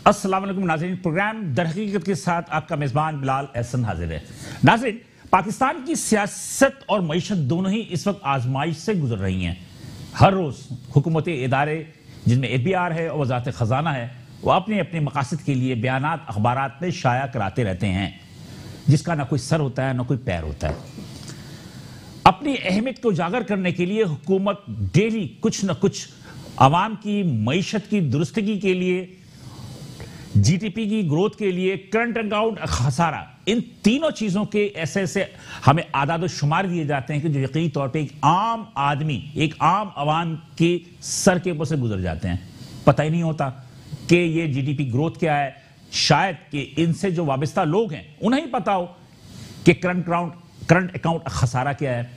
अस्सलाम वालेकुम नाजरीन। प्रोग्राम दरहकीकत के साथ आपका मेजबान बिलाल एहसन हाजिर है। नाजरीन, पाकिस्तान की सियासत और मीशत दोनों ही इस वक्त आजमाइश से गुजर रही हैं। हर रोज हुकूमती इदारे, जिनमें ए पी आर है और वजारत ख़जाना है, वो अपने अपने मकासद के लिए बयान अखबार में शाया कराते रहते हैं, जिसका ना कोई सर होता है, ना कोई पैर होता है। अपनी अहमियत को उजागर करने के लिए हुकूमत डेली कुछ न कुछ आवाम की मीशत की दुरुस्तगी के लिए जीटीपी की ग्रोथ के लिए करंट अकाउंट खसारा। इन तीनों चीज़ों के ऐसे ऐसे हमें आदाद शुमार दिए जाते हैं कि जो यकीनी तौर पे एक आम आदमी, एक आम आवाम के सर के ऊपर से गुजर जाते हैं। पता ही नहीं होता कि ये जीडीपी ग्रोथ क्या है। शायद कि इनसे जो वाबस्ता लोग हैं, उन्हें ही पता हो कि करंट अकाउंट करंट अकाउंट खसारा क्या है।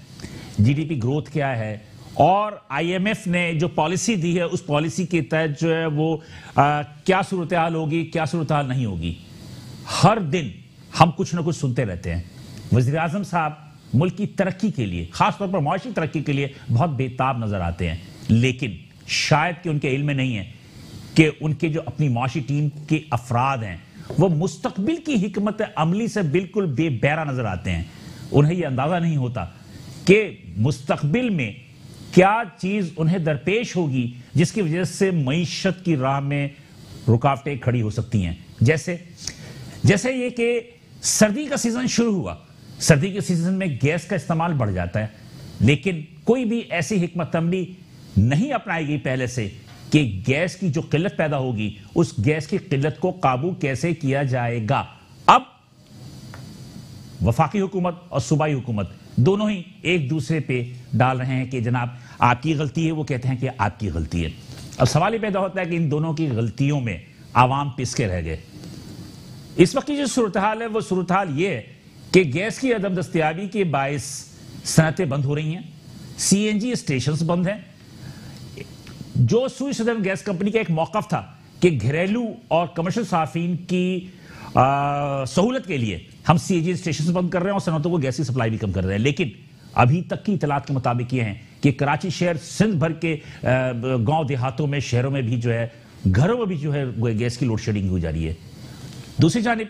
जीडीपी ग्रोथ क्या है। और आईएमएफ ने जो पॉलिसी दी है उस पॉलिसी के तहत जो है वो आ, क्या सूरत हाल होगी क्या सूरत हाल नहीं होगी? हर दिन हम कुछ ना कुछ सुनते रहते हैं। वज़ीर आज़म साहब मुल्क की तरक्की के लिए खासतौर पर मुआशी तरक्की के लिए बहुत बेताब नज़र आते हैं। लेकिन शायद कि उनके इल्म में नहीं है कि उनके जो अपनी मुआशी टीम के अफराद हैं वो मुस्तकबिल की हमत अमली से बिल्कुल बेबैरा नज़र आते हैं। उन्हें यह अंदाज़ा नहीं होता कि मुस्तबिल में क्या चीज़ उन्हें दरपेश होगी जिसकी वजह से मीशत की राह में रुकावटें खड़ी हो सकती हैं? जैसे जैसे ये कि सर्दी का सीज़न शुरू हुआ। सर्दी के सीज़न में गैस का इस्तेमाल बढ़ जाता है, लेकिन कोई भी ऐसी हिकमत अमली नहीं अपनाई गई पहले से कि गैस की जो किल्लत पैदा होगी, उस गैस की किल्लत को काबू कैसे किया जाएगा। अब वफाकी हुकूमत और सूबाई हुकूमत दोनों ही एक दूसरे पे डाल रहे हैं कि जनाब, आपकी गलती है, वो कहते हैं कि आपकी गलती है। अब सवाल ही पैदा होता है कि इन दोनों की गलतियों में आवाम पिसके रह गए। इस वक्त की जो सूरत हाल है, वो सूरत हाल ये है कि गैस की अदम दस्तियाबी के बायस सनतें बंद हो रही हैं सीएनजी स्टेशन बंद हैं। जो सुई सदन गैस कंपनी का एक मौकफ था कि घरेलू और कमर्शल साफिन की सहूलत के लिए हम सीएजी स्टेशन बंद कर रहे हैं और सनतों को गैस की सप्लाई भी कम कर रहे हैं। लेकिन अभी तक की इतलात के मुताबिक ये हैं कि कराची शहर सिंध भर के गाँव देहातों में, शहरों में भी जो है, घरों में भी जो है गैस की लोड शेडिंग हो जा रही है। दूसरी जानब,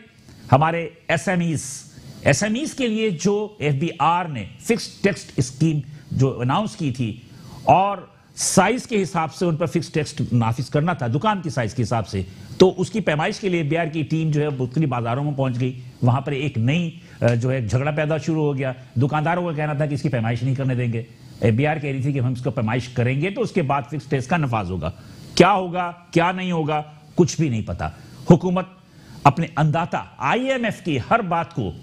हमारे S M Es S M Es के लिए जो एफ़ बी आर ने फिक्स टेक्स्ट स्कीम जो अनाउंस की थी और साइज़ के हिसाब से उन पर फिक्स टेक्स्ट नाफिज करना था, दुकान की साइज़ के हिसाब से। तो उसकी पैमाइश के लिए बिहार की टीम जो है मुख्तलि बाजारों में पहुँच गई। वहाँ पर एक नई जो है, झगड़ा पैदा शुरू हो गया। दुकानदारों का कहना था कि इसकी पैमाइश नहीं करने देंगे। बिहार कह रही थी कि हम इसको पैमाइश करेंगे तो उसके बाद फिक्स टेस्ट का नफाज होगा। क्या होगा, क्या नहीं होगा, कुछ भी नहीं पता। हुकूमत अपने अंदाता आईएमएफ की हर बात को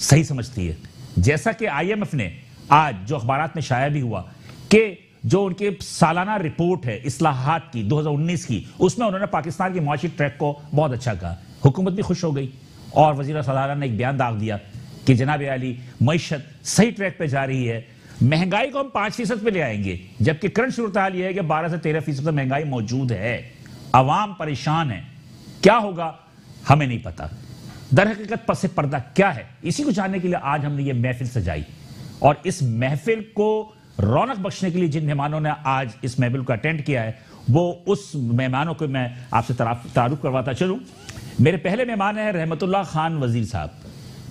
सही समझती है। जैसा कि आईएमएफ ने आज जो अखबार में शाया भी हुआ कि जो उनके सालाना रिपोर्ट है इसलाहत की 2019 की, उसमें उन्होंने पाकिस्तान की मुआशी ट्रैक को बहुत अच्छा कहा। हुकूमत भी खुश हो गई और वज़ीर सलारा ने एक बयान दाग दिया कि जनाब अली, मीशत सही ट्रैक पर जा रही है। महँगाई को हम पाँच फ़ीसद पर ले आएँगे, जबकि करंट सूरत हाल यह है कि बारह से तेरह फ़ीसद महँगाई मौजूद है। अवाम परेशान है। क्या होगा? हमें नहीं पता। दर हकीकत पस पर्दा क्या है? इसी को जानने के लिए आज हमने ये महफिल सजाई। और इस महफिल को रौनक बख्शने के लिए जिन मेहमानों ने आज इस महफिल को अटेंड किया है वो उस मेहमानों को मैं आपसे तारुफ करवाता चलूँ। मेरे पहले मेहमान हैं रहमतुल्ला खान वज़ीर साहब।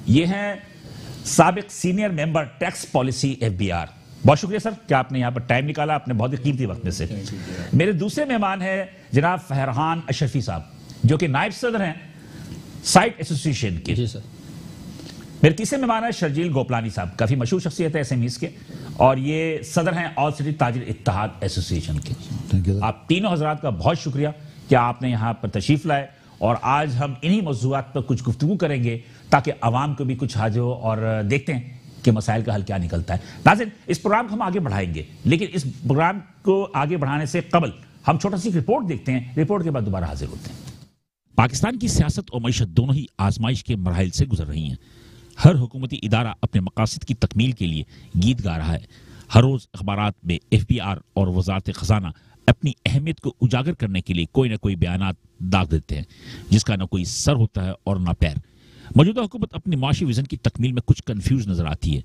ये हैं सबक senior member tax policy FBR. बहुत शुक्रिया सर क्या आपने यहाँ पर टाइम निकाला? आपने बहुत ही कीमती वक्त में से। मेरे दूसरे मेहमान हैं जनाब फहरहान अशरफी साहब जो कि नायब सदर हैं साइट एसोसिएशन के। जी सर। मेरे तीसरे मेहमान है शर्जील गोपलानी साहब। काफ़ी मशहूर शख्सियत है एस के। और ये सदर हैं ऑल सिटी ताजिर इतिहाद एसोसिएशन के। आप तीनों हजरात का बहुत शुक्रिया कि आपने यहाँ पर तशरीफ़ लाए। और आज हम इन्हीं मौजूद पर कुछ गुफ्तु करेंगे ताकि आवाम को भी कुछ हाज हो और देखते हैं कि मसाइल का हल क्या निकलता है। नाजिन इस प्रोग्राम को हम आगे बढ़ाएँगे। लेकिन इस प्रोग्राम को आगे बढ़ाने से कबल हम छोटा सी रिपोर्ट देखते हैं। रिपोर्ट के बाद दोबारा हाजिर होते हैं। पाकिस्तान की सियासत और मीशत दोनों ही आजमाइश के मरहल से गुजर रही हैं। हर हुकूमती इदारा अपने मकासद की तकमील के लिए गीत गा रहा है। हर रोज अखबार में एफ़ बी आर और वजारत खजाना अपनी अहमियत को उजागर करने के लिए कोई ना कोई बयान दाग देते हैं, जिसका ना कोई सर होता है और ना पैर। मौजूदा हुकूमत अपनी माशी विजन की तकमील में कुछ कन्फ्यूज़ नज़र आती है।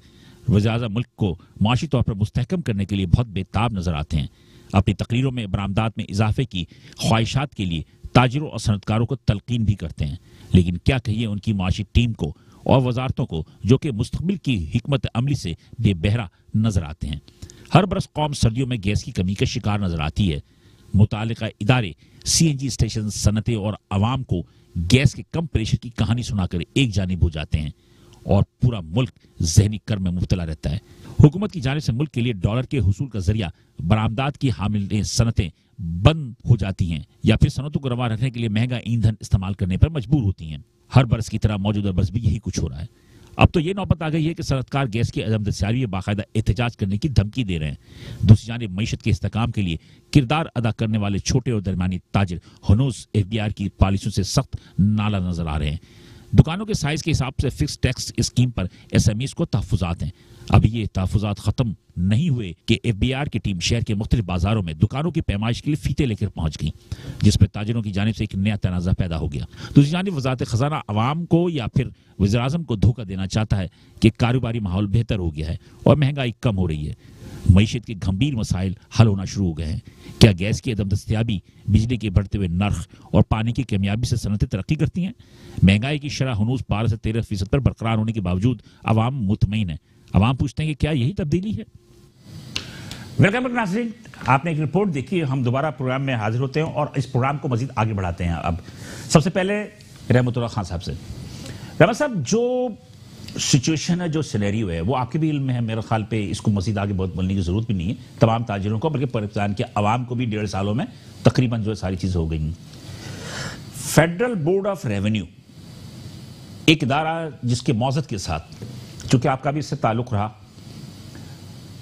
वजाजा मुल्क को माशी तौर पर मुस्तकम करने के लिए बहुत बेताब नज़र आते हैं। अपनी तकरीरों में, बरामदात में इजाफे की ख्वाहिशात के लिए ताजिरों और सनतकारों को तलकीन भी करते हैं। लेकिन क्या कहिए उनकी माशी टीम को और वजारतों को, जो कि मुस्तबिल की हमत अमली से बेबहरा नज़र आते हैं। हर बरस कौम सर्दियों में गैस की कमी का शिकार नज़र आती है। मुतल इदारे सी एन जी स्टेशन, सनतें और आवाम को गैस के कम प्रेशर की कहानी सुनाकर एक जानब हो जाते हैं और पूरा मुल्क जहनी कर में मुबतला रहता है। हुकूमत की जानब से मुल्क के लिए डॉलर के हसूल का ज़रिया बरामदात की हामिल सनतें बंद हो जाती हैं या फिर सनतों को रवा रखने के लिए महँगा ईंधन इस्तेमाल करने पर मजबूर होती हैं। हर बरस की तरह मौजूदा बरस भी यही कुछ हो रहा है। अब तो ये नौबत आ गई है कि सनतकार गैस की अदम दस्यारी बाकायदा एहतजाज करने की धमकी दे रहे हैं। दूसरी जानब मीशत के इस्तेकाम के लिए किरदार अदा करने वाले छोटे और दरमियानी ताजर हनूस एफ़ बी आर की पॉलिसियों से सख्त नाला नज़र आ रहे हैं। दुकानों के साइज़ के हिसाब से फिक्स टैक्स स्कीम पर एस एम को तहफात हैं। अभी ये तहफात खत्म नहीं हुए कि एफ़ बी आर की टीम शहर के मुख्तलिफ़ बाजारों में दुकानों की पैमाइश के लिए फीते लेकर पहुँच गई, जिसमें ताजरों की जानब से एक नया तनाज़ा पैदा हो गया। दूसरी जानब वजारत खजाना आवाम को या फिर वजी अजम को धोखा देना चाहता है कि कारोबारी माहौल बेहतर हो गया है और महँगाई कम हो रही है। मीशत के गंभीर मसाइल हल होना शुरू हो गए हैं। क्या गैस की अदम दस्तियाबी बिजली के बढ़ते हुए नर्ख और पानी की कामयाबी से सनतें तरक्की करती हैं? महँगाई की शरह हनूस बारह से तेरह फ़ीसद पर बरकरार होने के बावजूद आवाम मुतमिन है। आवाम पूछते हैं कि क्या यही तब्दीली है? वेलकम नाजरीन आपने एक रिपोर्ट देखी, हम दोबारा प्रोग्राम में हाजिर होते हैं और इस प्रोग्राम को मजीद आगे बढ़ाते हैं अब। सबसे पहले रहमतुल्ला खान साहब से। रहमत साहब, जो सिचुएशन है, जो सिनेरियो है, वो आपके भी इल्म है, मेरे ख्याल पे इसको मजीद आगे बहुत बोलने की ज़रूरत भी नहीं है। तमाम ताजरों को, बल्कि पाकिस्तान के आवाम को भी डेढ़ सालों में तकरीबन जो है सारी चीज़ें हो गई फेडरल बोर्ड ऑफ़ रेवेन्यू एक इदारा जिसके मौजत के साथ चूँकि आपका भी इससे ताल्लुक रहा।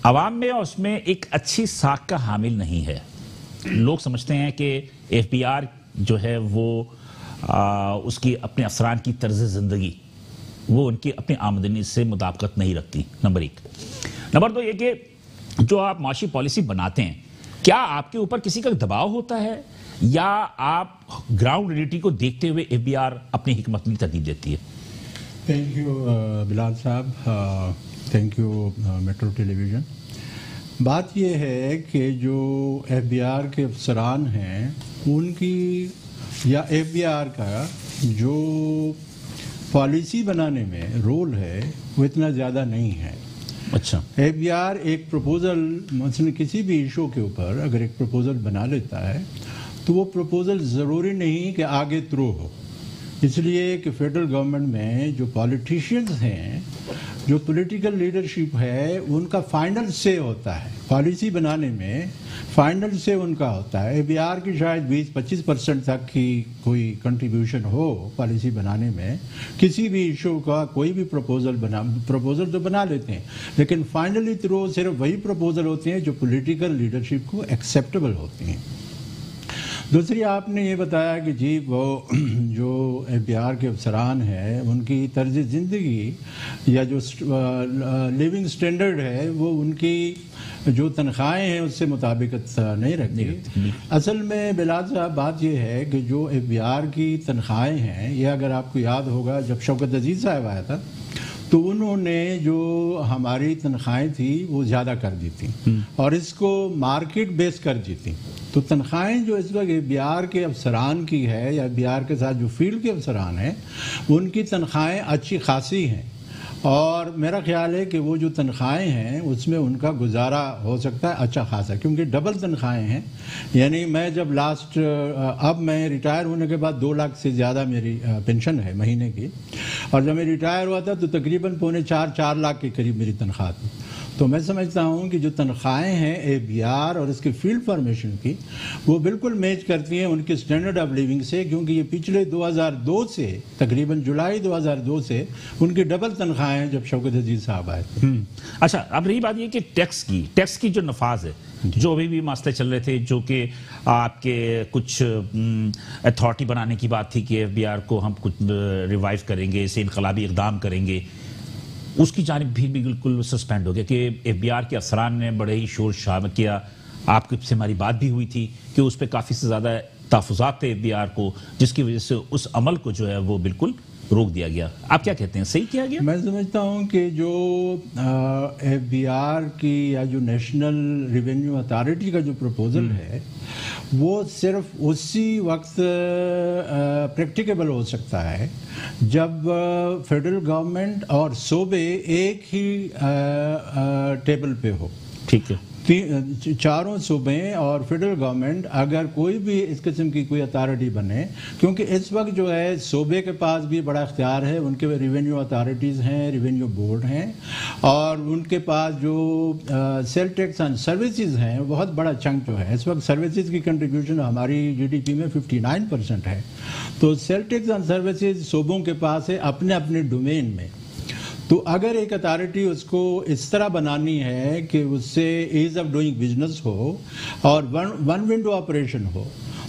आवाम में और उसमें एक अच्छी साख का हामिल नहीं है। लोग समझते हैं कि एफ़ जो है वो आ, उसकी अपने अफसरान की तर्ज ज़िंदगी वो उनकी अपनी आमदनी से मुताबकत नहीं रखती नंबर एक। नंबर दो ये कि जो आप माशी पॉलिसी बनाते हैं क्या आपके ऊपर किसी का दबाव होता है? या आप ग्राउंड रियलिटी को देखते हुए एफ़ बी आर अपनी हमत में तरतीब देती है? थैंक यू बिलाल साहब. थैंक यू मेट्रो टेलीविज़न बात यह है कि जो एफ़ बी आर के अफसरान हैं उनकी या एफ़ बी आर का जो पॉलिसी बनाने में रोल है वो इतना ज़्यादा नहीं है. अच्छा। एफ़ बी आर एक प्रपोज़ल मसलन किसी भी इशू के ऊपर अगर एक प्रपोज़ल बना लेता है तो वो प्रपोज़ल ज़रूरी नहीं कि आगे थ्रू हो। इसलिए कि फेडरल गवर्नमेंट में जो पॉलिटिशियंस हैं, जो पॉलिटिकल लीडरशिप है, उनका फाइनल से होता है। पॉलिसी बनाने में फाइनल से उनका होता है। बिहार की शायद 20-25 परसेंट तक की कोई कंट्रीब्यूशन हो पॉलिसी बनाने में, किसी भी इशू का कोई भी प्रपोजल बना प्रपोजल तो बना लेते हैं, लेकिन फाइनली थ्रू सिर्फ़ वही प्रपोजल होते हैं जो पॉलिटिकल लीडरशिप को एक्सेप्टेबल होते हैं। दूसरी आपने ये बताया कि जी वो जो बिहार के अफसरान हैं उनकी तर्ज ज़िंदगी या जो लिविंग स्टैंडर्ड है वो उनकी जो तनख्वाहें हैं उससे मुताबिकत नहीं रखती। असल में बिलाल साहब बात यह है कि जो बिहार की तनख्वाहें हैं ये अगर आपको याद होगा जब शौकत अज़ीज़ साहब आया था तो उन्होंने जो हमारी तनख्वाहें थी वो ज़्यादा कर दी थी। हम्म। और इसको मार्केट बेस कर दी थी। तो तनख्वाहें जो इस वक्त बिहार के अफसरान की है या बिहार के साथ जो फ़ील्ड के अफसरान हैं उनकी तनख्वाहें अच्छी खासी हैं। और मेरा ख्याल है कि वो जो तनख्वाहें हैं, उसमें उनका गुजारा हो सकता है अच्छा खासा, क्योंकि डबल तनख्वाहें हैं। यानी मैं जब लास्ट अब मैं रिटायर होने के बाद दो लाख से ज़्यादा मेरी पेंशन है महीने की, और जब मैं रिटायर हुआ था तो तकरीबन पौने चार चार लाख के करीब मेरी तनख्वाह थी। तो मैं समझता हूँ कि जो तनख्वाहें हैं ए बी आर और इसके फ़ील्ड फॉर्मेशन की वो बिल्कुल मैच करती हैं उनके स्टैंडर्ड ऑफ़ लिविंग से क्योंकि ये पिछले 2002 से तकरीबन जुलाई 2002 से उनकी डबल तनख्वाहें हैं जब शौकत अज़ीज़ साहब आए हम्म। अच्छा अब रही बात ये कि टैक्स की टैक्स की जो नफाज है जो अभी भी मास्ते चल रहे थे जो कि आपके कुछ अथॉरिटी बनाने की बात थी कि एफ़ को हम कुछ रिवाइव करेंगे इसे इनकलाबी इकदाम करेंगे उसकी जानब भी बिल्कुल सस्पेंड हो गया कि एफ़ बी आर के अफसरान ने बड़े ही शोर शाम किया। आपसे हमारी बात भी हुई थी कि उस पर काफ़ी से ज़्यादा तहफात थे एफ़ बी आर को, जिसकी वजह से उस अमल को जो है वो बिल्कुल रोक दिया गया। आप क्या कहते हैं? सही किया गया? मैं समझता हूँ कि जो एफ़ बी आर की या जो नेशनल रेवेन्यू अथॉरिटी का जो प्रपोजल है वो सिर्फ़ उसी वक्त प्रैक्टिकेबल हो सकता है जब फेडरल गवर्नमेंट और सूबे एक ही आ, आ, टेबल पे हो। ठीक है। चारों सूबे और फेडरल गवर्नमेंट अगर कोई भी इस किस्म की कोई अथॉरिटी बने, क्योंकि इस वक्त जो है, सूबे के पास भी बड़ा इख्तियार है, उनके रेवेन्यू अथॉरिटीज़ हैं रेवेन्यू बोर्ड हैं, और उनके पास जो सेल टैक्स एंड सर्विसेज़ हैं बहुत बड़ा चंक जो है। इस वक्त सर्विसेज़ की कंट्रीब्यूशन हमारी जीडीपी में 59 परसेंट है। तो सेल टैक्स एंड सर्विसेज़ सूबों के पास है अपने अपने डोमेन में। तो अगर एक अथॉरिटी उसको इस तरह बनानी है कि उससे ईज ऑफ़ डूइंग बिज़नेस हो और वन वन विंडो ऑपरेशन हो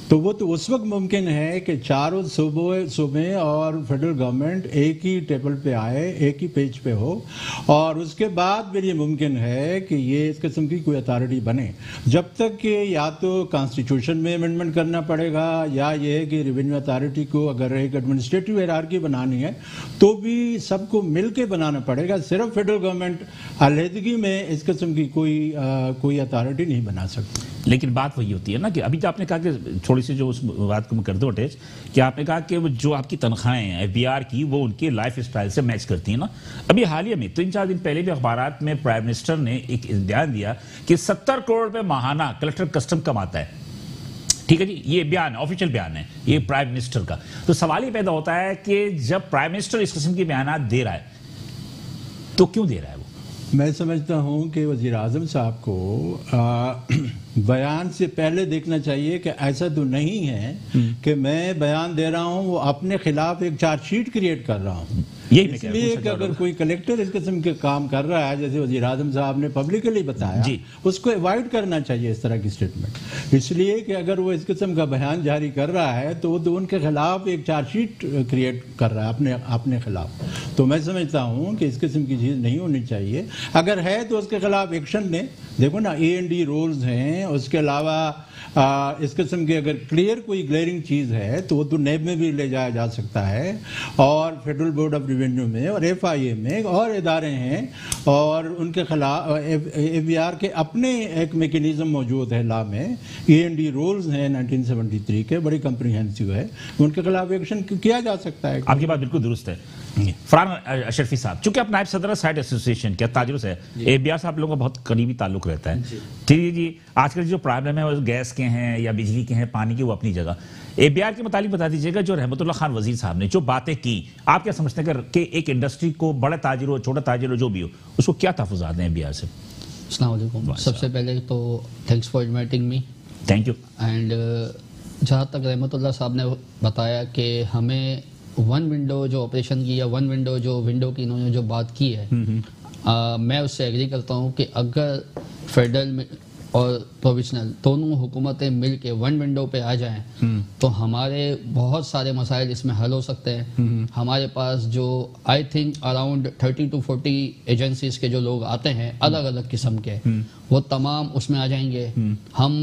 तो वो तो उस वक्त मुमकिन है कि चारों सूबों सूबे और फेडरल गवर्नमेंट एक ही टेबल पे आए एक ही पेज पे हो। और उसके बाद फिर ये मुमकिन है कि ये इस किस्म की कोई अथॉरिटी बने। जब तक कि या तो कॉन्स्टिट्यूशन में अमेंडमेंट करना पड़ेगा या ये है कि रेवेन्यू अथॉरिटी को अगर एक एडमिनिस्ट्रेटिव हायरार्की बनानी है तो भी सबको मिल के बनाना पड़ेगा। सिर्फ़ फेडरल गवर्नमेंट अलहदगी में इस किस्म की कोई आ, कोई अथॉरिटी नहीं बना सकती। लेकिन बात वही होती है ना कि अभी तो आपने कहा कि थोड़ी सी जो उस बात को मैं कर दूँ अटैच कि आपने कहा कि वो जो आपकी तनख्वाहें हैं एफबीआर की वो उनके लाइफ स्टाइल से मैच करती है ना। अभी हाल ही में तीन चार दिन पहले भी अखबार में प्राइम मिनिस्टर ने एक बयान दिया कि सत्तर करोड़ रुपए माहाना कलेक्टर कस्टम कमाता है। ठीक है जी ये बयान है ऑफिशियल बयान है ये प्राइम मिनिस्टर का। तो सवाल ये पैदा होता है कि जब प्राइम मिनिस्टर इस किस्म के बयान दे रहा है तो क्यों दे रहा है वो? मैं समझता हूँ कि वज़ीर आज़म साहब को आ, बयान से पहले देखना चाहिए कि ऐसा तो नहीं है कि मैं बयान दे रहा हूँ वो अपने खिलाफ एक चार्जशीट क्रिएट कर रहा हूँ। यही इसलिए कि अगर कोई कलेक्टर इस किस्म के काम कर रहा है जैसे वज़ीर आज़म साहब ने पब्लिकली बताया जी। उसको अवॉइड करना चाहिए इस तरह की स्टेटमेंट इसलिए कि अगर वो इस किस्म का बयान जारी कर रहा है तो वो तो उनके खिलाफ एक चार्जशीट क्रिएट कर रहा है अपने अपने खिलाफ। तो मैं समझता हूँ कि इस किस्म की चीज़ नहीं होनी चाहिए। अगर है तो उसके खिलाफ एक्शन लें। देखो ना ए एन डी रोल्स हैं, उसके अलावा इस किस्म की अगर क्लियर कोई ग्लेरिंग चीज़ है तो वो तो नेब में भी ले जाया जा सकता है। और फेडरल बोर्ड ऑफ़ रिवेन्यू में, और एफ़ आई ए में, और इदारे हैं, और उनके खिलाफ ए बी आर के अपने एक मेकनिज़म मौजूद है ला में। ए एन डी रूल्स हैं 1973 के, बड़ी कम्प्रीहेंसिव है। उनके खिलाफ एक्शन किया जा सकता है? आपकी बात बिल्कुल दुरुस्त है। फरहान अशरफी साहब चूँकि आप नायब सदर साइड एसोसिएशन के ताजुर से एबीआर साहब लोगों का बहुत करीबी ताल्लुक रहता है। ठीक है जी आजकल जो प्रॉब्लम है वो गैस के हैं या बिजली के हैं पानी के वो अपनी जगह। ए बी आर के मुतालिक बता दीजिएगा जो रहमतुल्ला खान वज़ीर साहब ने जो बातें की आप क्या समझते हैं कि एक इंडस्ट्री को बड़ा ताजिर हो छोटा ताजिर हो जो भी हो उसको क्या तहफात हैं ए बी आर से? सबसे पहले तो thanks for inviting me thank you and जहाँ तक रहमतुल्लाह साहब ने बताया कि हमें वन विंडो जो ऑपरेशन की या वन विंडो जो विंडो की इन्होंने जो बात की है आ, मैं उससे एग्री करता हूँ कि अगर फेडरल और प्रोविजनल दोनों हुकूमतें मिल के वन विंडो पे आ जाएँ तो हमारे बहुत सारे मसाइल इसमें हल हो सकते हैं। हमारे पास जो I think around thirty two forty agencies के जो लोग आते हैं अलग अलग किस्म के वो तमाम उसमें आ जाएँगे। हम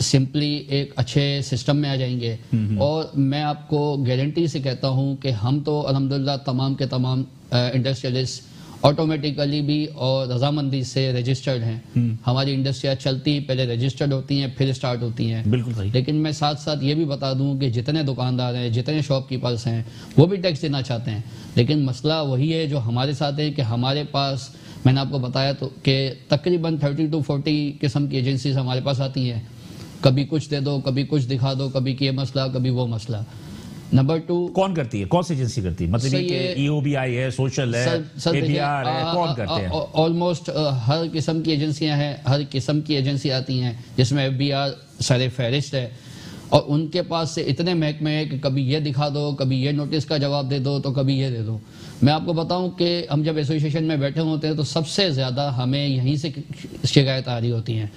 सिंपली एक अच्छे सिस्टम में आ जाएँगे। और मैं आपको गारंटी से कहता हूँ कि हम तो अलहमदिल्ला तमाम के तमाम इंडस्ट्रियलिस्ट ऑटोमेटिकली भी और रजामंदी से रजिस्टर्ड हैं। हमारी इंडस्ट्रियाँ चलती पहले रजिस्टर्ड होती हैं फिर स्टार्ट होती हैं। बिल्कुल सही। लेकिन मैं साथ साथ ये भी बता दूँ कि जितने दुकानदार हैं जितने शॉपकीपर्स हैं वो भी टैक्स देना चाहते हैं। लेकिन मसला वही है जो हमारे साथ है कि हमारे पास मैंने आपको बताया तो कि तकरीबन थर्टी टू फोर्टी किस्म की एजेंसीज हमारे पास आती हैं। कभी कुछ दे दो कभी कुछ दिखा दो कभी ये मसला कभी वो मसला। नंबर टू कौन करती है? कौन सी एजेंसी करती है? मतलब ये ईओबीआई है सोशल है एबीआर है कौन करते हैं? ऑलमोस्ट हर किस्म की एजेंसियाँ हैं हर किस्म की एजेंसी आती हैं जिसमें एफ़ बी आर सर फहरिस्त है। और उनके पास से इतने महकमे हैं कि कभी ये दिखा दो कभी ये नोटिस का जवाब दे दो तो कभी ये दे दो। मैं आपको बताऊँ कि हम जब एसोसिएशन में बैठे होते हैं तो सबसे ज़्यादा हमें यहीं से शिकायत आ रही होती हैं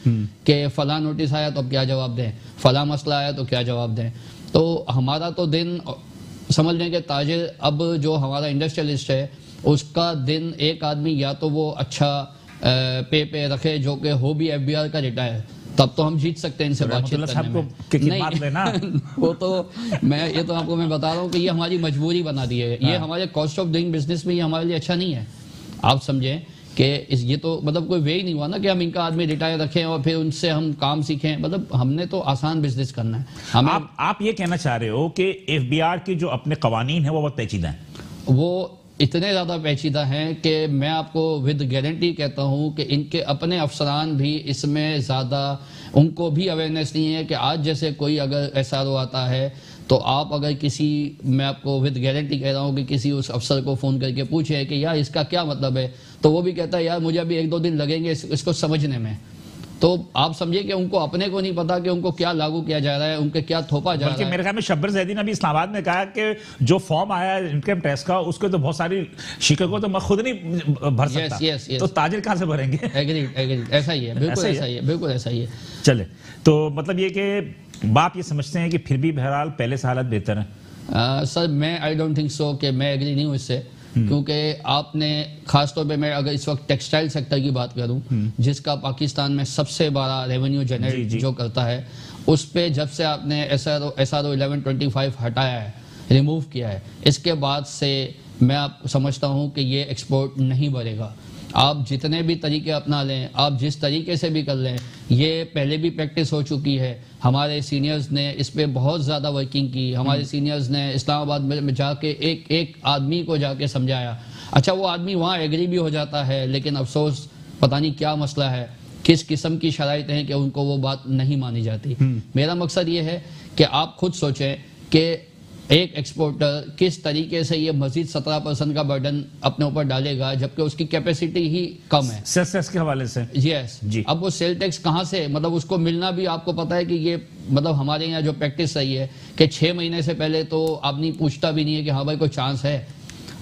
कि फ़ला नोटिस आया तो अब क्या जवाब दें? फ़ला मसला आया तो क्या जवाब दें? तो हमारा तो दिन समझ लें कि ताजिर अब जो हमारा इंडस्ट्रियलिस्ट है उसका दिन एक आदमी या तो वो अच्छा पे पे रखे जो कि हो भी एफ़ का रिटायर तब तो हम जीत सकते हैं इनसे बातचीत रहमतुल्लाह करने में। को कि- कि बात लेना। वो तो मैं ये तो आपको मैं बता रहा हूँ कि ये हमारी मजबूरी बना दी है। ये हाँ। हमारे कॉस्ट ऑफ़ डूइंग बिज़नेस में ये हमारे लिए अच्छा नहीं है। आप समझें कि इस ये तो मतलब कोई वे ही नहीं हुआ ना कि हम इनका आदमी रिटायर रखें और फिर उनसे हम काम सीखें। मतलब हमने तो आसान बिज़नेस करना है। हमें आप आप ये कहना चाह रहे हो कि एफबीआर के जो अपने कवानीन है वो बहुत पेचीदा हैं? वो इतने ज़्यादा पेचीदा हैं कि मैं आपको विद गारंटी कहता हूँ कि इनके अपने अफसरान भी इसमें ज़्यादा उनको भी अवेयरनेस नहीं है कि आज जैसे कोई अगर एस आता है तो आप अगर किसी मैं आपको विद गारंटी कह रहा हूँ कि किसी उस अफसर को फ़ोन करके पूछे कि यार इसका क्या मतलब है तो वो भी कहता है यार मुझे अभी एक दो दिन लगेंगे इस, इसको समझने में। तो आप समझिए कि उनको अपने को नहीं पता कि उनको क्या लागू किया जा रहा है उनके क्या थोपा जा रहा है। मेरे ख्याल में शब्बर जैदी ने अभी इस्लामाबाद में कहा कि जो फॉर्म आया है इनकम टैक्स का उसके तो बहुत सारी शिकायतों तो मैं खुद नहीं भर सकता। yes, yes. तो ताजिर कहाँ से भरेंगे? एग्रीड एग्रीड ऐसा ही है बिल्कुल ऐसा ही है बिल्कुल ऐसा ही है। चले। तो मतलब ये कि बाप ये समझते हैं कि फिर भी बहरहाल पहले से हालत बेहतर है। आ, सर मैं आई डोंट थिंक सो कि मैं एग्री नहीं हूँ इससे। क्योंकि आपने खास तौर पे मैं अगर इस वक्त टेक्सटाइल सेक्टर की बात करूँ जिसका पाकिस्तान में सबसे बड़ा रेवेन्यू जनरेट जो करता है उस पर जब से आपने S R O S R O eleven twenty five हटाया है रिमूव किया है इसके बाद से मैं आप समझता हूँ कि ये एक्सपोर्ट नहीं बढ़ेगा। आप जितने भी तरीके अपना लें आप जिस तरीके से भी कर लें ये पहले भी प्रैक्टिस हो चुकी है। हमारे सीनियर्स ने इस पर बहुत ज़्यादा वर्किंग की। हमारे सीनियर्स ने इस्लामाबाद में जाके एक एक आदमी को जाके समझाया। अच्छा वो आदमी वहाँ एग्री भी हो जाता है लेकिन अफसोस पता नहीं क्या मसला है। किस किस्म की शराइत हैं कि उनको वो बात नहीं मानी जाती। मेरा मकसद ये है कि आप खुद सोचें कि एक एक्सपोर्टर किस तरीके से ये मजीद सत्रह परसेंट का बर्डन अपने ऊपर डालेगा जबकि उसकी कैपेसिटी ही कम है? सेल्स टैक्स के हवाले से? यस जी। अब वो सेल टैक्स कहाँ से मतलब उसको मिलना भी आपको पता है कि ये मतलब हमारे यहाँ जो प्रैक्टिस सही है कि छह महीने से पहले तो आदमी पूछता भी नहीं है कि हाँ भाई कोई चांस है।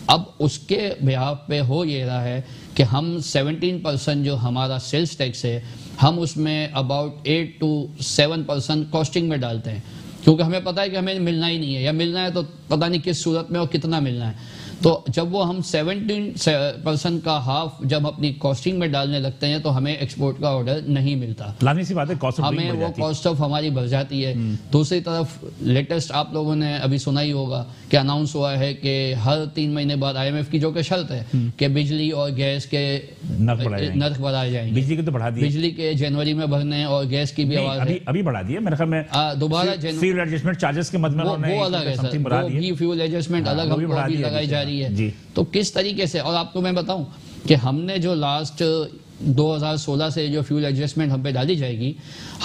अब उसके बिहाफ पे हो ये रहा है कि हम 17 परसेंट जो हमारा सेल्स टैक्स है हम उसमें अबाउट 8 टू 7 परसेंट कॉस्टिंग में डालते हैं। क्योंकि हमें पता है कि हमें मिलना ही नहीं है। या मिलना है तो पता नहीं किस सूरत में और कितना मिलना है। तो जब वो हम 17 परसेंट का हाफ़ जब अपनी कॉस्टिंग में डालने लगते हैं तो हमें एक्सपोर्ट का ऑर्डर नहीं मिलता। लाजमी सी बात है कॉस्ट हमें वो कॉस्ट ऑफ़ हमारी बढ़ जाती है। दूसरी तरफ़ लेटेस्ट आप लोगों ने अभी सुना ही होगा कि अनाउंस हुआ है कि हर तीन महीने बाद आईएमएफ की जो कि शर्त है कि बिजली और गैस के नर्क बढ़ाए जाएँगे। बिजली की तो बढ़ा दी बिजली के जनवरी में भरने और गैस की भी आवाज़ अभी अभी बढ़ा दिया मेरे ख्याल में दोबारा फ्यूल एडजस्टमेंट चार्जेस के मद में वो अलग है। फ्यूल एडजस्टमेंट हाँ, अलग लगाई जा से। रही है। तो किस तरीके से? और आपको मैं बताऊँ कि हमने जो लास्ट 2016 से जो फ्यूल एडजस्टमेंट हम पे डाली जाएगी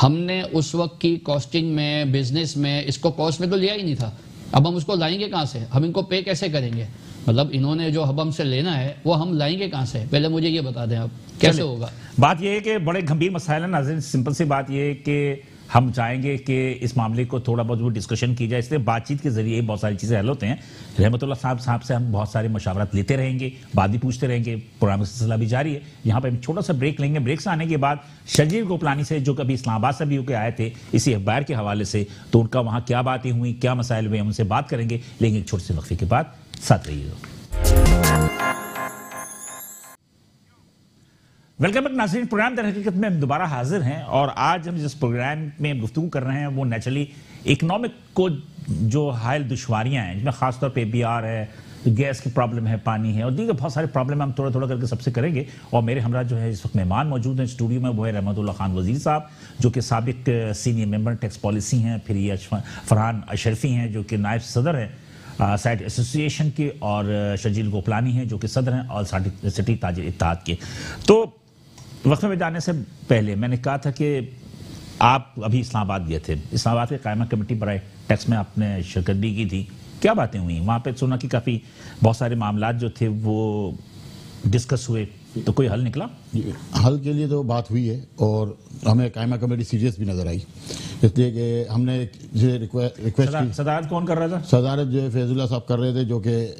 हमने उस वक्त की कॉस्टिंग में बिज़नेस में इसको कॉस्ट में तो लिया ही नहीं था। अब हम उसको लाएँगे कहाँ से? हम इनको पे कैसे करेंगे? मतलब इन्होंने जो हब हमसे लेना है वो हम लाएँगे कहाँ से? पहले मुझे ये बता दें आप कैसे होगा? बात यह है कि बड़े गंभीर मसाइल है नाजिन। सिंपल सी बात यह है कि हम चाहेंगे कि इस मामले को थोड़ा बहुत वो डिस्कशन की जाए। इसलिए बातचीत के ज़रिए बहुत सारी चीज़ें हल होते हैं। रहमतुल्लाह साहब साहब से हम बहुत सारे मशावरत लेते रहेंगे बात भी पूछते रहेंगे। प्रोग्राम का सिलसिला भी जारी है। यहाँ पर हम छोटा सा ब्रेक लेंगे। ब्रेक से आने के बाद शजीर गोपलानी से, जो कभी इस्लामाबाद से भी होकर आए थे, इसी अखबार के हवाले से तो उनका वहाँ क्या बातें हुई, क्या मसाइल हुए, हम उनसे बात करेंगे। लेकिन एक छोटे से वक्फे के बाद। साथ रहिएगा वेलकम बैक नाजरीन प्रोग्राम दर हकीकत में हम दोबारा हाजिर हैं और आज हम जिस प्रोग्राम में गुफ्तु कर रहे हैं, वो नेचुरली इकोनॉमिक को जो हायल दुश्वारियाँ हैं जिसमें खासतौर पे बी आर है, गैस की प्रॉब्लम है, पानी है, और दीगर बहुत सारे प्रॉब्लम हम थोड़ा थोड़ा करके सबसे करेंगे। और मेरे हमरा जो है इस वक्त मेहमान मौजूद हैं स्टूडियो में, वो है रहमतुल्ला खान वज़ीर साहब, जो कि सबक सीनियर मेंबर टैक्स पॉलिसी हैं, फिर ये फरहान अशरफी हैं, जो कि नायब सदर हैं साइड एसोसिएशन के, और शजील गोपलानी हैं, जो कि सदर हैं, और साटी- ताजिर इत्तेहाद के। तो वक्त में जाने से पहले मैंने कहा था कि आप अभी इस्लामाबाद गए थे। इस्लामाबाद के कायमा कमेटी बरए टैक्स में आपने शिरकत भी की थी। क्या बातें हुई? वहाँ पे सुना कि काफ़ी बहुत सारे मामला जो थे वो डिस्कस हुए। तो कोई हल निकला? हल के लिए तो बात हुई है और हमें कायमा कमेटी सीरियस भी नज़र आई। इसलिए कि हमने जो रिक्वेस्ट सदा- सदारत कौन कर रहा था? सदारत जो है फैजुल्ला साहब कर रहे थे जो कि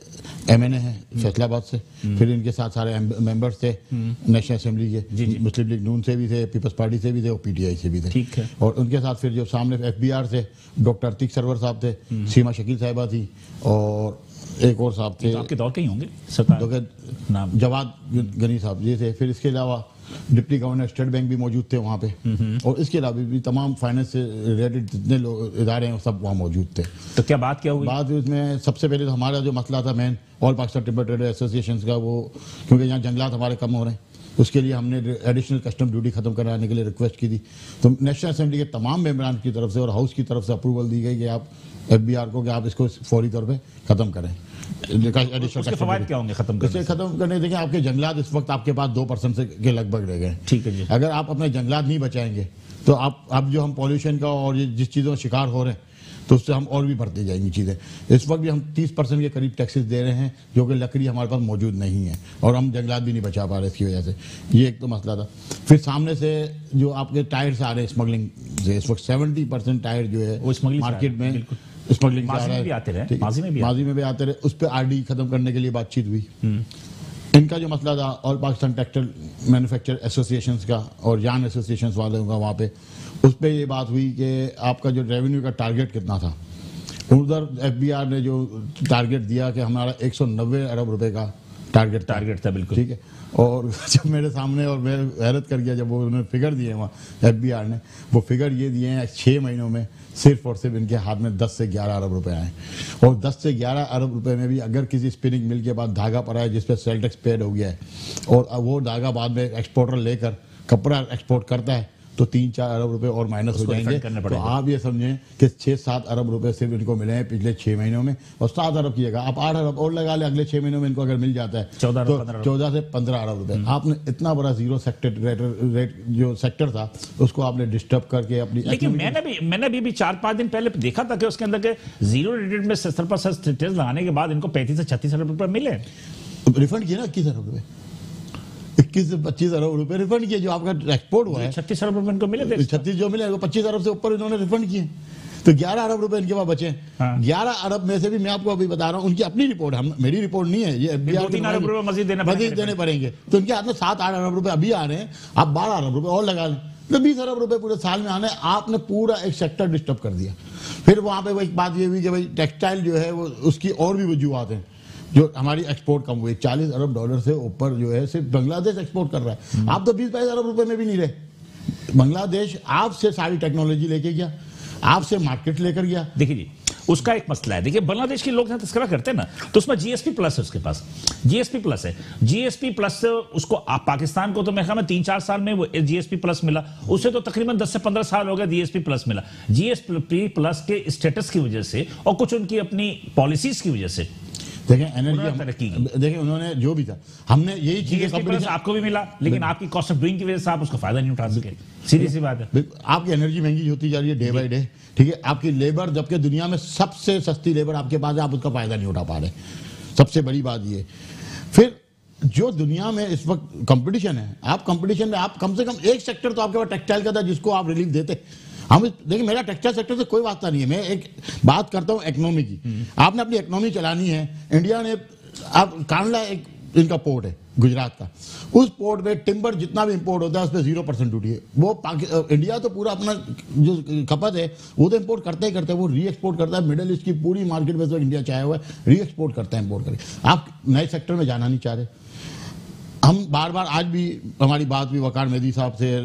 एम एन ए हैं फैसलाबाद से। फिर इनके साथ सारे मेंबर्स थे नेशनल असेंबली जी, के। मुस्लिम लीग नून से भी थे पीपल्स पार्टी से भी थे और पीटीआई से भी थे। ठीक है। और उनके साथ फिर जो सामने एफ़ बी आर से डॉक्टर अतीक सरवर साहब थे सीमा शकील साहिबा थी और एक और साहब थे। तो आपके दौर के ही होंगे सरकार। जो जवाद गनी साहब ये थे। फिर इसके अलावा डिप्टी गवर्नर स्टेट बैंक भी मौजूद थे वहाँ पे। और इसके अलावा भी तमाम फाइनेंस से रिलेटेड जितने लोग इदारे हैं सब वहाँ मौजूद थे। तो क्या बात क्या हुई? बाद में सबसे पहले तो हमारा जो मसला था main all Pakistan timber trader association का वो क्योंकि यहाँ जंगलात हमारे कम हो रहे हैं। उसके लिए हमने एडिशनल कस्टम ड्यूटी खत्म कराने के लिए रिक्वेस्ट की थी। तो नेशनल असेंबली के तमाम मेम्बरान की तरफ़ से और हाउस की तरफ़ से अप्रूवल दी गई कि आप एफ़ बी आर को कि आप इसको फौरी तौर पर खत्म करें। क्या होंगे खत्म करने खत्म करने देखिए आपके जंगलात इस वक्त आपके पास दो परसेंट से के लगभग रह गए ठीक है जी। अगर आप अपने जंगलात नहीं बचाएँगे तो आप अब जो हम पॉल्यूशन का और ये जिस चीज़ों का शिकार हो रहे हैं तो उससे हम और भी बढ़ती जाएँगी चीज़ें। इस वक्त भी हम 30 परसेंट के करीब टैक्सेस दे रहे हैं जो कि लकड़ी हमारे पास मौजूद नहीं है और हम जंगलात भी नहीं बचा पा रहे इसकी वजह से। ये एक तो मसला था। फिर सामने से जो आपके टायर्स आ रहे हैं स्मगलिंग से इस वक्त सेवेंटी परसेंट टायर जो है वो smuggling से आ मार्केट में बिल्कुल। स्मगलिंग माजी में भी आते रहे, माजी में भी माजी में भी आते रहे। उस पर आरडी खत्म करने के लिए बातचीत हुई। इनका जो मसला था all Pakistan textile manufacture association का और यान एसोसिएशन वालों का वहाँ पे उस पर ये बात हुई कि आपका जो रेवेन्यू का टारगेट कितना था। उधर एफबीआर ने जो टारगेट दिया कि हमारा 190 अरब रुपए का टारगेट टारगेट था बिल्कुल। ठीक है? और जब मेरे सामने और मैं हैरत कर गया, जब वो उन्होंने फिगर दिए वहाँ एफ़ ने, वो फिगर ये दिए हैं छः महीनों में सिर्फ़ और सिर्फ़ इनके हाथ में 10 से 11 अरब रुपए आए। और 10 से 11 अरब रुपए में भी अगर किसी स्पिनिंग मिल के बाद धागा पर आया जिस पर सेल टैक्स पेड हो गया है, और वो धागा बाद में एक्सपोर्टर लेकर कपड़ा एक्सपोर्ट करता है तो तीन चार अरब रुपए और माइनस हो जाएँगे। तो आप ये समझें कि छः सात अरब रुपए सिर्फ़ इनको मिले हैं पिछले छः महीनों में। और सात अरब की जगह आप आठ अरब और लगा ले अगले छः महीनों में इनको अगर मिल जाता है 14 अरब, तो चौदह से पंद्रह अरब रुपए। आपने इतना बड़ा ज़ीरो सेक्टर रेट, रेट जो सेक्टर था उसको आपने डिस्टर्ब करके अपनी लेकिन मैंने भी मैंने भी, भी चार पाँच दिन पहले देखा था कि उसके अंदर के ज़ीरो रेटेड में सत्तर परसेंट लगाने के बाद इनको पैंतीस से छत्तीस अरब रुपए मिले। रिफंड किए ना इक्कीस अरब रुपए? इक्कीस से पच्चीस अरब रुपए रिफंड किए जो आपका एक्सपोर्ट हुआ है। छत्तीस अरब रुपए इनको मिले थे छत्तीस जो मिले वो पच्चीस अरब से ऊपर इन्होंने रिफंड किए। तो ग्यारह अरब रुपए इनके पास बचे। हाँ। ग्यारह अरब में से भी मैं आपको अभी बता रहा हूँ उनकी अपनी रिपोर्ट हम मेरी रिपोर्ट नहीं है ये दो अरब रुपए मजीद देना देने पड़ेंगे। तो इनके हाथ में सात आठ अरब रुपए अभी आ रहे हैं आप बारह अरब रुपए और लगा लें। तो बीस अरब रुपए पूरे साल में आने आपने पूरा एक सेक्टर डिस्टर्ब कर दिया। फिर वहाँ पे वो एक बात ये हुई कि भाई टेक्सटाइल जो है वो उसकी और भी वजूहत हैं। जो हमारी एक्सपोर्ट कम हुई चालीस अरब डॉलर से ऊपर जो है सिर्फ़ बांग्लादेश एक्सपोर्ट कर रहा है। आप तो बीस बाईस अरब रुपए में भी नहीं रहे। बांग्लादेश आपसे सारी टेक्नोलॉजी लेके गया आपसे मार्केट लेकर गया। देखिए जी उसका एक मसला है। देखिए बांग्लादेश के लोग तस्करा करते हैं ना तो उसमें जीएसपी प्लस है उसके पास। जीएसपी प्लस है। जीएसपी प्लस उसको आप पाकिस्तान को तो मेरे ख्याल में तीन चार साल में वो जीएसपी प्लस मिला। उसे तो तकरीबन 10 से 15 साल हो गए जीएसपी प्लस मिला। जीएसपी प्लस के स्टेटस की वजह से और कुछ उनकी अपनी पॉलिसीज़ की वजह से देखें एनर्जी देखें उन्होंने जो भी था हमने यही चीज़ें आपको भी मिला लेकिन आपकी कॉस्ट ऑफ़ डूइंग की वजह से आप उसका फ़ायदा नहीं उठा सके। सीधी सी बात है। आपकी एनर्जी महँगी होती जा रही है डे बाई डे ठीक है? आपकी लेबर जबकि दुनिया में सबसे सस्ती लेबर आपके पास है आप उसका फ़ायदा नहीं उठा पा रहे। सबसे बड़ी बात ये। फिर जो दुनिया में इस वक्त कंपटीशन है आप कंपटीशन में आप कम से कम एक सेक्टर तो आपके पास टेक्सटाइल का था जिसको आप रिलीफ देते। हम देखिए, मेरा टेक्सटाइल सेक्टर से कोई वास्ता नहीं है। मैं एक बात करता हूँ इकोनॉमी की। आपने अपनी इकोनॉमी चलानी है। इंडिया ने आप कांडला एक इनका पोर्ट है, गुजरात का। उस पोर्ट में टिम्बर जितना भी इंपोर्ट होता है उस पर ज़ीरो परसेंट ड्यूटी है। वो इंडिया तो पूरा अपना जो खपत है, वो तो इंपोर्ट करते ही करते हैं। वो री एक्सपोर्ट करता है। मिडिल ईस्ट की पूरी मार्केट में तो इंडिया चाहे हुआ है। री एक्सपोर्ट करता है इम्पोर्ट करके। आप नए सेक्टर में जाना नहीं चाह रहे। हम बार बार आज भी हमारी बात हुई वकार मेदी साहब से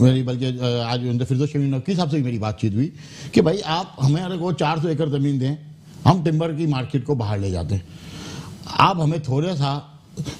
मेरी बल्कि आज फिरदोस शमीन नकवी साहब से भी मेरी बातचीत हुई कि भाई आप हमें को चार सौ एकड़ ज़मीन दें हम टिम्बर की मार्केट को बाहर ले जाते हैं। आप हमें थोड़ा सा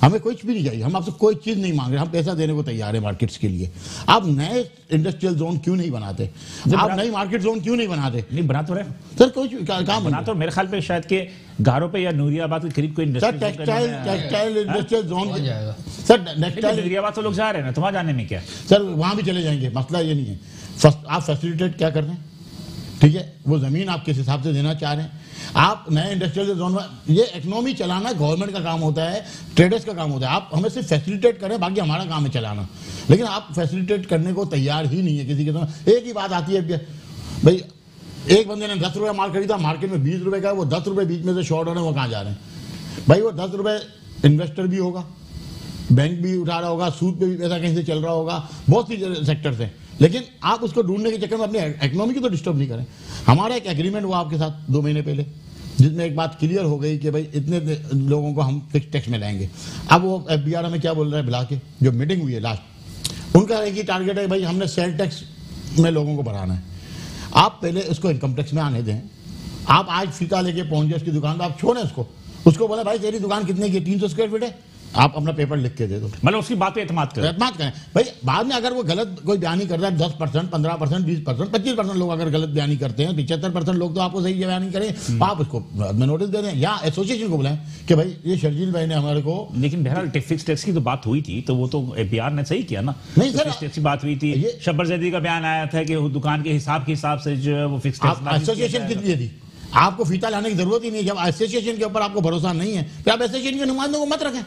हमें कुछ भी नहीं चाहिए हम आपसे कोई चीज़ नहीं मांग रहे हम पैसा देने को तैयार है मार्केट्स के लिए। आप नए इंडस्ट्रियल जोन क्यों नहीं बनाते? आप नई मार्केट जोन क्यों नहीं बनाते? नहीं बना तो रहे सर कोई काम बना तो मेरे ख्याल पे शायद के गारों पे या नूरियाबाद के करीब कोई टेक्सटाइल टेक्सटाइल इंडस्ट्रियल जोन जाएगा। सर टेक्सटाइल नूरियाबाद तो लोग जा रहे हैं ना तो वहाँ जाने में क्या? सर वहाँ भी चले जाएँगे मसला ये नहीं है। फ़र्स्ट आप फैसिलिटेट क्या कर रहे हैं? ठीक है वो ज़मीन आप किस हिसाब से देना चाह रहे हैं। आप नए इंडस्ट्रियल जोन में ये इकोनॉमी चलाना गवर्नमेंट का काम होता है ट्रेडर्स का काम होता है। आप हमें सिर्फ़ फैसिलिटेट करें बाकी हमारा काम है चलाना। लेकिन आप फैसिलिटेट करने को तैयार ही नहीं है किसी के सामने। एक ही बात आती है भाई एक बंदे ने दस रुपये माल खरीदा मार्केट में बीस रुपए का वो दस रुपए बीच में से शॉर्ट हो रहे हैं वो कहाँ जा रहे हैं? भाई वो दस रुपए इन्वेस्टर भी होगा। बैंक भी उठा रहा होगा, सूद पे भी पैसा कहीं से चल रहा होगा, बहुत सी सेक्टर्स हैं। लेकिन आप उसको ढूँढने के चक्कर में अपनी इकोनॉमी को तो डिस्टर्ब नहीं करें। हमारा एक एग्रीमेंट हुआ आपके साथ दो महीने पहले, जिसमें एक बात क्लियर हो गई कि भाई इतने लोगों को हम फिक्स टैक्स में लाएँगे। अब वो एफ़ बी आर में क्या बोल रहे हैं बुला के? जो मीटिंग हुई है लास्ट उनका एक ही टारगेट है भाई हमने सेल टैक्स में लोगों को बढ़ाना है। आप पहले उसको इनकम टैक्स में आने दें। आप आज फीता लेके पहुँच उसकी दुकान पर आप छोड़ें उसको। उसको बोला, भाई तेरी दुकान कितने की तीन सौ स्क्वायर फीट है। आप अपना पेपर लिख के दे दो। मतलब उसकी बात पे एतमाद करें। एतमाद करें। भाई बाद में अगर वो गलत कोई बयानी करता है दस परसेंट पंद्रह परसेंट बीस परसेंट पच्चीस परसेंट लोग अगर गलत बयानी करते हैं पिछहत्तर परसेंट लोग तो आपको सही बयानी करें। तो आप उसको में नोटिस दे दें। या एसोसिएशन को बुलाएँ कि भाई ये शर्जील भाई ने हमारे को लेकिन बहरहाल फिक्स टैक्स की तो बात हुई थी तो वो तो एफबीआर ने सही किया ना। नहीं, तो सर, टैक्स की बात हुई थी। शब्बर जैदी का बयान आया था कि वो दुकान के हिसाब के हिसाब से जो है वो फिक्स एसोसिएशन लिए दी आपको फीता लाने की ज़रूरत ही नहीं है। जब एसोसिएशन के ऊपर आपको भरोसा नहीं है तो आप एसोसिएशन के नुमाइंदों को मत रखें।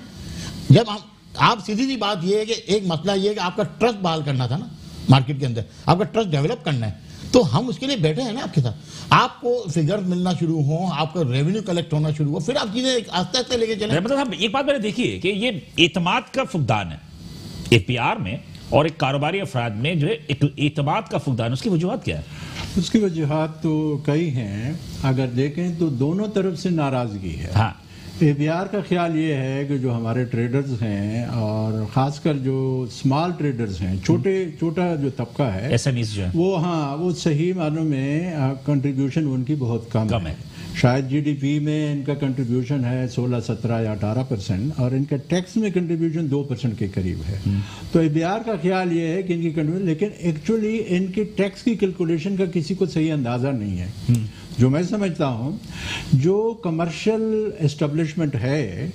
जब हम आप सीधी सी बात यह है कि एक मसला ये है कि आपका ट्रस्ट बहाल करना था ना मार्केट के अंदर। आपका ट्रस्ट डेवलप करना है। तो हम उसके लिए बैठे हैं ना आपके साथ। आपको फिगर मिलना शुरू हो आपका रेवेन्यू कलेक्ट होना शुरू हो फिर आप चीज़ें आस्ते आस्ते लेके चले। मतलब साहब एक बात मैंने देखिए कि ये एतमाद का फुकदान है एफबीआर में और एक कारोबारी अफराद में जो है एतमाद का फुकदान उसकी वजूहत क्या है? उसकी वजूहत तो कई हैं। अगर देखें तो दोनों तरफ़ से नाराज़गी है। हाँ। एबीआर का ख्याल ये है कि जो हमारे ट्रेडर्स हैं और ख़ासकर जो स्मॉल ट्रेडर्स हैं छोटे छोटा जो तबका है एसएमईज जो है। वो हाँ वो सही मानों में कंट्रीब्यूशन उनकी बहुत कम, कम है। है। शायद जीडीपी में इनका कंट्रीब्यूशन है 16 17 या 18 परसेंट और इनका टैक्स में कंट्रीब्यूशन 2 परसेंट के करीब है। तो बिहार का ख्याल ये है कि इनकी कंट्रीब्यूशन लेकिन एक्चुअली इनकी टैक्स की कैलकुलेशन का किसी को सही अंदाज़ा नहीं है। जो मैं समझता हूँ जो कमर्शियल एस्टेब्लिशमेंट है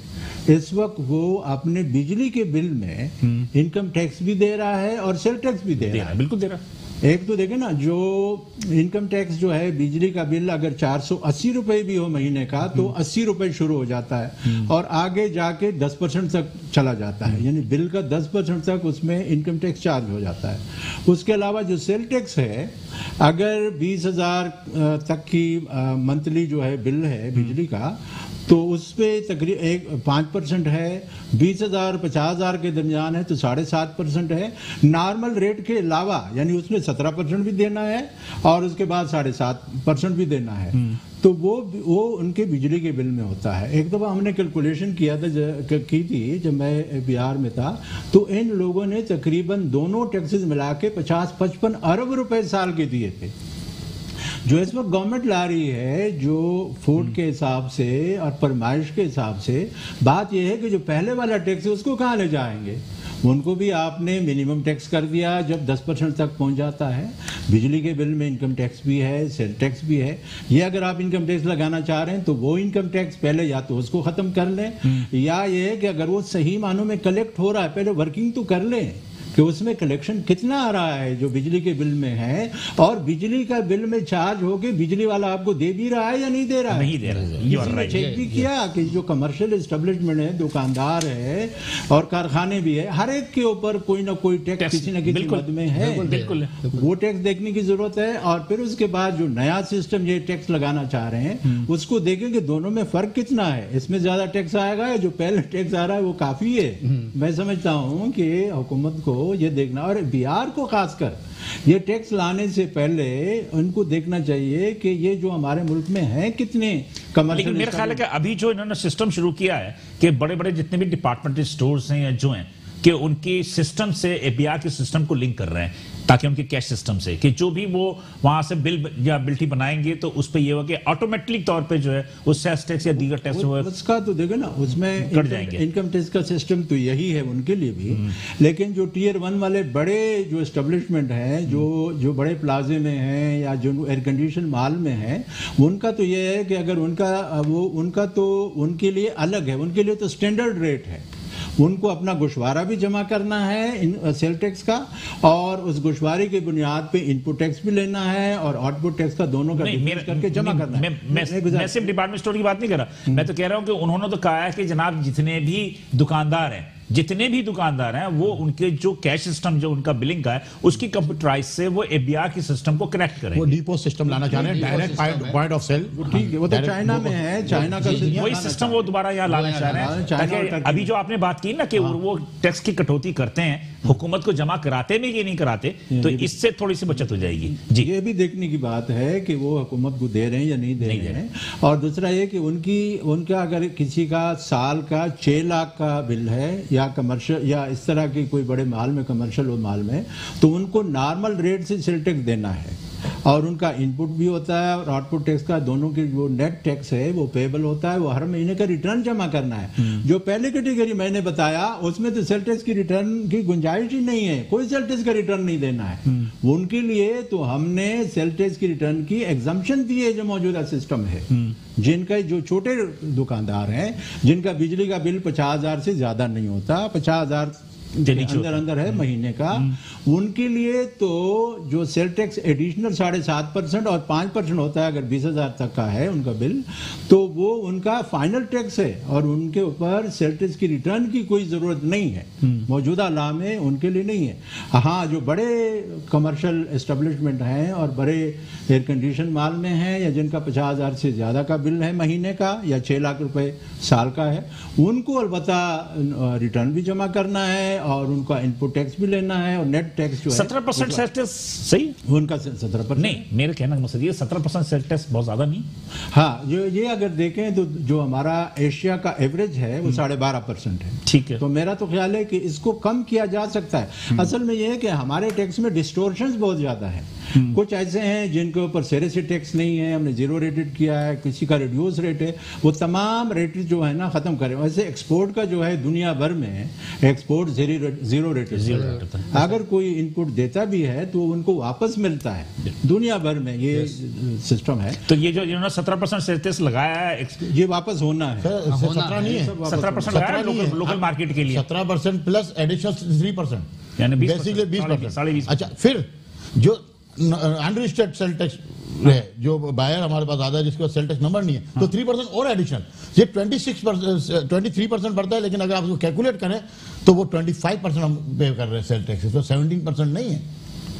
इस वक्त वो अपने बिजली के बिल में इनकम टैक्स भी दे रहा है और सेल टैक्स भी दे दे रहा है। बिल्कुल दे रहा है। एक तो देखे ना जो इनकम टैक्स जो है बिजली का बिल अगर चार सौ अस्सी रुपए भी हो महीने का तो अस्सी रुपए शुरू हो जाता है। और आगे जाके दस परसेंट तक चला जाता है। यानी बिल का दस परसेंट तक उसमें इनकम टैक्स चार्ज हो जाता है। उसके अलावा जो सेल टैक्स है अगर बीस हज़ार तक की मंथली जो है बिल है बिजली का तो उस पर तकरीब एक पाँच परसेंट है बीस हज़ार पचास हज़ार के दरमियान है तो साढ़े सात परसेंट है। नॉर्मल रेट के अलावा यानी उसमें सत्रह परसेंट भी देना है और उसके बाद साढ़े सात परसेंट भी देना है। तो वो वो उनके बिजली के बिल में होता है। एक दफ़ा हमने कैलकुलेशन किया था ज- की थी जब मैं बिहार में था तो इन लोगों ने तकरीबन दोनों टैक्सेस मिला के पचास पचपन अरब रुपए साल के दिए थे। जो इस वक्त गवर्नमेंट ला रही है जो फ़ूड के हिसाब से और फरमाइश के हिसाब से बात यह है कि जो पहले वाला टैक्स है उसको कहाँ ले जाएँगे? उनको भी आपने मिनिमम टैक्स कर दिया जब 10 परसेंट तक पहुँच जाता है। बिजली के बिल में इनकम टैक्स भी है सेल टैक्स भी है। ये अगर आप इनकम टैक्स लगाना चाह रहे हैं तो वो इनकम टैक्स पहले या तो उसको खत्म कर लें या ये है कि अगर वो सही मानों में कलेक्ट हो रहा है पहले वर्किंग तो कर लें। कि उसमें कलेक्शन कितना आ रहा है जो बिजली के बिल में है और बिजली का बिल में चार्ज होके बिजली वाला आपको दे भी रहा है या नहीं दे रहा है? नहीं दे रहा है चेक भी किया कि जो कमर्शियल एस्टेब्लिशमेंट है दुकानदार है और कारखाने भी है हर एक के ऊपर कोई ना कोई टैक्स किसी न किसी मद में है। बिल्कुल, वो टैक्स देखने की ज़रूरत है और फिर उसके बाद जो नया सिस्टम ये टैक्स लगाना चाह रहे हैं हम्म। उसको देखें कि दोनों में फ़र्क कितना है। इसमें ज़्यादा टैक्स आएगा या जो पहले टैक्स आ रहा है वो काफ़ी है? हम्म। मैं समझता हूँ कि हुकूमत को ये देखना। और बिहार को खासकर ये टैक्स लाने से पहले उनको देखना चाहिए कि ये जो हमारे मुल्क में है कितने लेकिन कमर्शियल मेरा ख्याल है कि अभी जो इन्होंने सिस्टम शुरू किया है कि बड़े बड़े जितने भी डिपार्टमेंटल स्टोर्स हैं या जो हैं कि उनकी सिस्टम से एपीआर के सिस्टम को लिंक कर रहे हैं। ताकि उनके कैश सिस्टम से कि जो भी वो वहाँ से बिल या बिल्टी बनाएँगे तो उस पर ये होगा कि ऑटोमेटिक तौर पे जो है वो सेस टैक्स या दीगर टैक्स उसका तो देखो ना उसमें कट इनकम- जाएँगे। इनकम टैक्स का सिस्टम तो यही है उनके लिए भी। लेकिन जो टीयर वन वाले बड़े जो एस्टेब्लिशमेंट हैं जो जो बड़े प्लाजे में हैं या जो एयर कंडीशन माल में हैं उनका तो ये है कि अगर उनका वो उनका तो उनके लिए अलग है। उनके लिए तो स्टैंडर्ड रेट है। उनको अपना गुशवारा भी जमा करना है इन सेल टैक्स का और उस गुशवारे की बुनियाद पे इनपुट टैक्स भी लेना है और आउटपुट टैक्स का दोनों का डिफरेंस करके जमा करना मैं, है मैं, मैं सिर्फ़ डिपार्टमेंट स्टोर की बात नहीं कर रहा। मैं तो कह रहा हूँ कि उन्होंने तो कहा है कि जनाब जितने भी दुकानदार हैं जितने भी दुकानदार हैं वो उनके जो कैश सिस्टम जो उनका बिलिंग का है उसकी कंप्यूटराइज से वो एबीआर की सिस्टम को कनेक्ट वो डिपो सिस्टम लाना चाह रहे हैं डायरेक्ट पॉइंट ऑफ़ सेल वो ठीक है वो तो चाइना में है चाइना का वही सिस्टम वो दोबारा यहाँ लाना चाह रहे हैं। अभी जो आपने बात की ना कि वो टैक्स की कटौती करते हैं हुकूमत को जमा कराते भी कि नहीं कराते तो इससे थोड़ी सी बचत हो जाएगी। जी। ये भी देखने की बात है कि वो हुकूमत को दे रहे हैं या नहीं दे नहीं रहे हैं। और दूसरा ये कि उनकी उनका अगर किसी का साल का छः लाख का बिल है या कमर्शियल या इस तरह के कोई बड़े माल में कमर्शियल माल में तो उनको नॉर्मल रेट से सेल टैक्स देना है। और उनका इनपुट भी होता है और आउटपुट टैक्स का दोनों की जो नेट टैक्स है वो पेबल होता है वो हर महीने का रिटर्न जमा करना है। जो पहले कैटेगरी मैंने बताया उसमें तो सेल टैक्स की रिटर्न की गुंजाइश ही नहीं है। कोई सेल टैक्स का रिटर्न नहीं देना है। उनके लिए तो हमने सेल टैक्स की रिटर्न की एग्जाम्पशन दी है जो मौजूदा सिस्टम है। जिनका जो छोटे दुकानदार हैं जिनका बिजली का बिल पचास हज़ार से ज़्यादा नहीं होता पचास हज़ार अंदर अंदर है। महीने का। उनके लिए तो जो सेल टैक्स एडिशनल साढ़े सात परसेंट और पाँच परसेंट होता है अगर बीस हज़ार तक का है उनका बिल तो वो उनका फाइनल टैक्स है और उनके ऊपर सेल टैक्स की रिटर्न की कोई ज़रूरत नहीं है। मौजूदा लॉ में उनके लिए नहीं है। हाँ जो बड़े कमर्शियल एस्टेब्लिशमेंट हैं और बड़े एयर कंडीशन माल में हैं या जिनका पचास हज़ार से ज़्यादा का बिल है महीने का या छः लाख रुपए साल का है उनको अलबत्ता रिटर्न भी जमा करना है और उनका इनपुट टैक्स भी लेना है और नेट टैक्स जो है सत्रह परसेंट सेल टैक्स सही? उनका सत्रह परसेंट नहीं मेरे कहना का मकसद ये सत्रह परसेंट सेल टैक्स बहुत ज़्यादा नहीं। हाँ जो ये अगर देखें तो जो हमारा एशिया का एवरेज है वो साढ़े बारह परसेंट है। ठीक है। तो मेरा तो ख्याल है कि इसको कम किया जा सकता है। असल में ये है कि हमारे टैक्स में डिस्टोर्शन बहुत ज़्यादा है। कुछ ऐसे हैं जिनके ऊपर सेरे से टैक्स नहीं है हमने ज़ीरो रेटेड किया है किसी का रिड्यूस रेट है वो तमाम रेट जो है ना खत्म करें। वैसे एक्सपोर्ट का जो है दुनिया भर में export zero rated zero rated है। अगर कोई इनपुट देता भी है तो उनको वापस मिलता है। दुनिया भर में ये सिस्टम है। तो ये जो इन्होंने सत्रह परसेंट सेल लगाया है ये वापस होना है। सत्रह नहीं है। सत्रह परसेंट लोकल मार्केट के लिए। सत्रह percent plus additional three percent यानी बेसिकली बीस साढ़े बीस, बीस परसेंट अच्छा फिर जो अनरजिस्टर्ड सेल टैक्स है जो बायर हमारे पास आता है जिसके पास सेल टैक्स नंबर नहीं है तो थ्री परसेंट और एडिशन ये twenty six percent twenty three percent बढ़ता है लेकिन अगर आप उसको कैलकुलेट करें तो वो ट्वेंटी फाइव परसेंट हम पे कर रहे हैं सेल टैक्स तो सेवनटीन परसेंट नहीं है।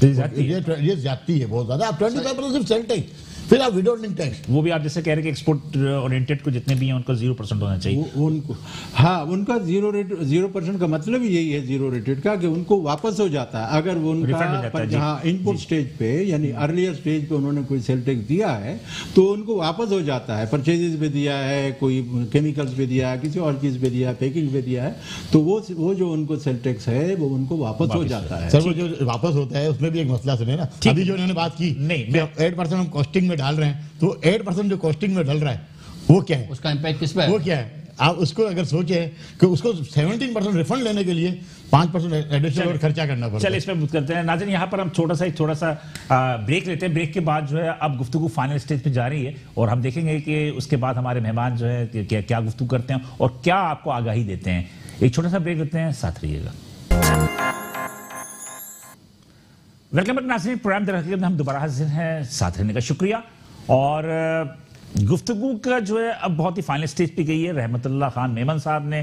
ये जाती है। ये ये ज़्यादा है बहुत ज़्यादा। आप ट्वेंटी फाइव परसेंट सिर्फ़ सेल टैक्स फिर आप विदोलिंग टैक्स वो भी आप जैसे कह रहे हैं कि एक्सपोर्ट ओरिएंटेड को जितने भी हैं उनका ज़ीरो परसेंट होना चाहिए। वो उनको हाँ उनका ज़ीरो रेट ज़ीरो परसेंट का मतलब ही यही है ज़ीरो रेटेड का कि उनको वापस हो जाता है। अगर वो उनका हो इनपुट स्टेज पे यानी अर्लियर स्टेज पे उन्होंने कोई सेल टैक्स दिया है तो उनको वापस हो जाता है। परचेजेस पे दिया है कोई केमिकल्स पे दिया है किसी और चीज़ पे दिया है पैकिंग पे दिया है तो वो वो जो उनको सेल टैक्स है वो उनको वापस हो जाता है सर वो जो वापस होता है उसमें भी एक मसला सुने ना। अभी जो इन्होंने बात की नहीं, एट परसेंट हम कॉस्टिंग में डाल रहे हैं तो एट परसेंट जो कॉस्टिंग में डल रहा है वो क्या है? उसका इम्पैक्ट किस पे वो क्या है? आप उसको अगर सोचे कि उसको 17 परसेंट रिफंड लेने के लिए पाँच परसेंट एडिशनल और खर्चा करना पड़ता है। इसमें करते हैं। नाजन यहाँ पर हम छोटा सा एक थोड़ा सा आ, ब्रेक लेते हैं। ब्रेक के बाद जो है अब गुफ्तु फाइनल स्टेज पे जा रही है और हम देखेंगे कि उसके बाद हमारे मेहमान जो है क्या क्या गुफ्तु करते हैं और क्या आपको आगाही देते हैं। एक छोटा सा ब्रेक लेते हैं साथ रहिएगा। वेलकम नाजरीन, प्रोग्राम दरअसल हम दोबारा हाजिर हैं। साथ रहने का शुक्रिया। और गुफ्तु का जो है, अब बहुत ही फाइनल स्टेज पे गई है। रहमतुल्ला खान मेमन साहब ने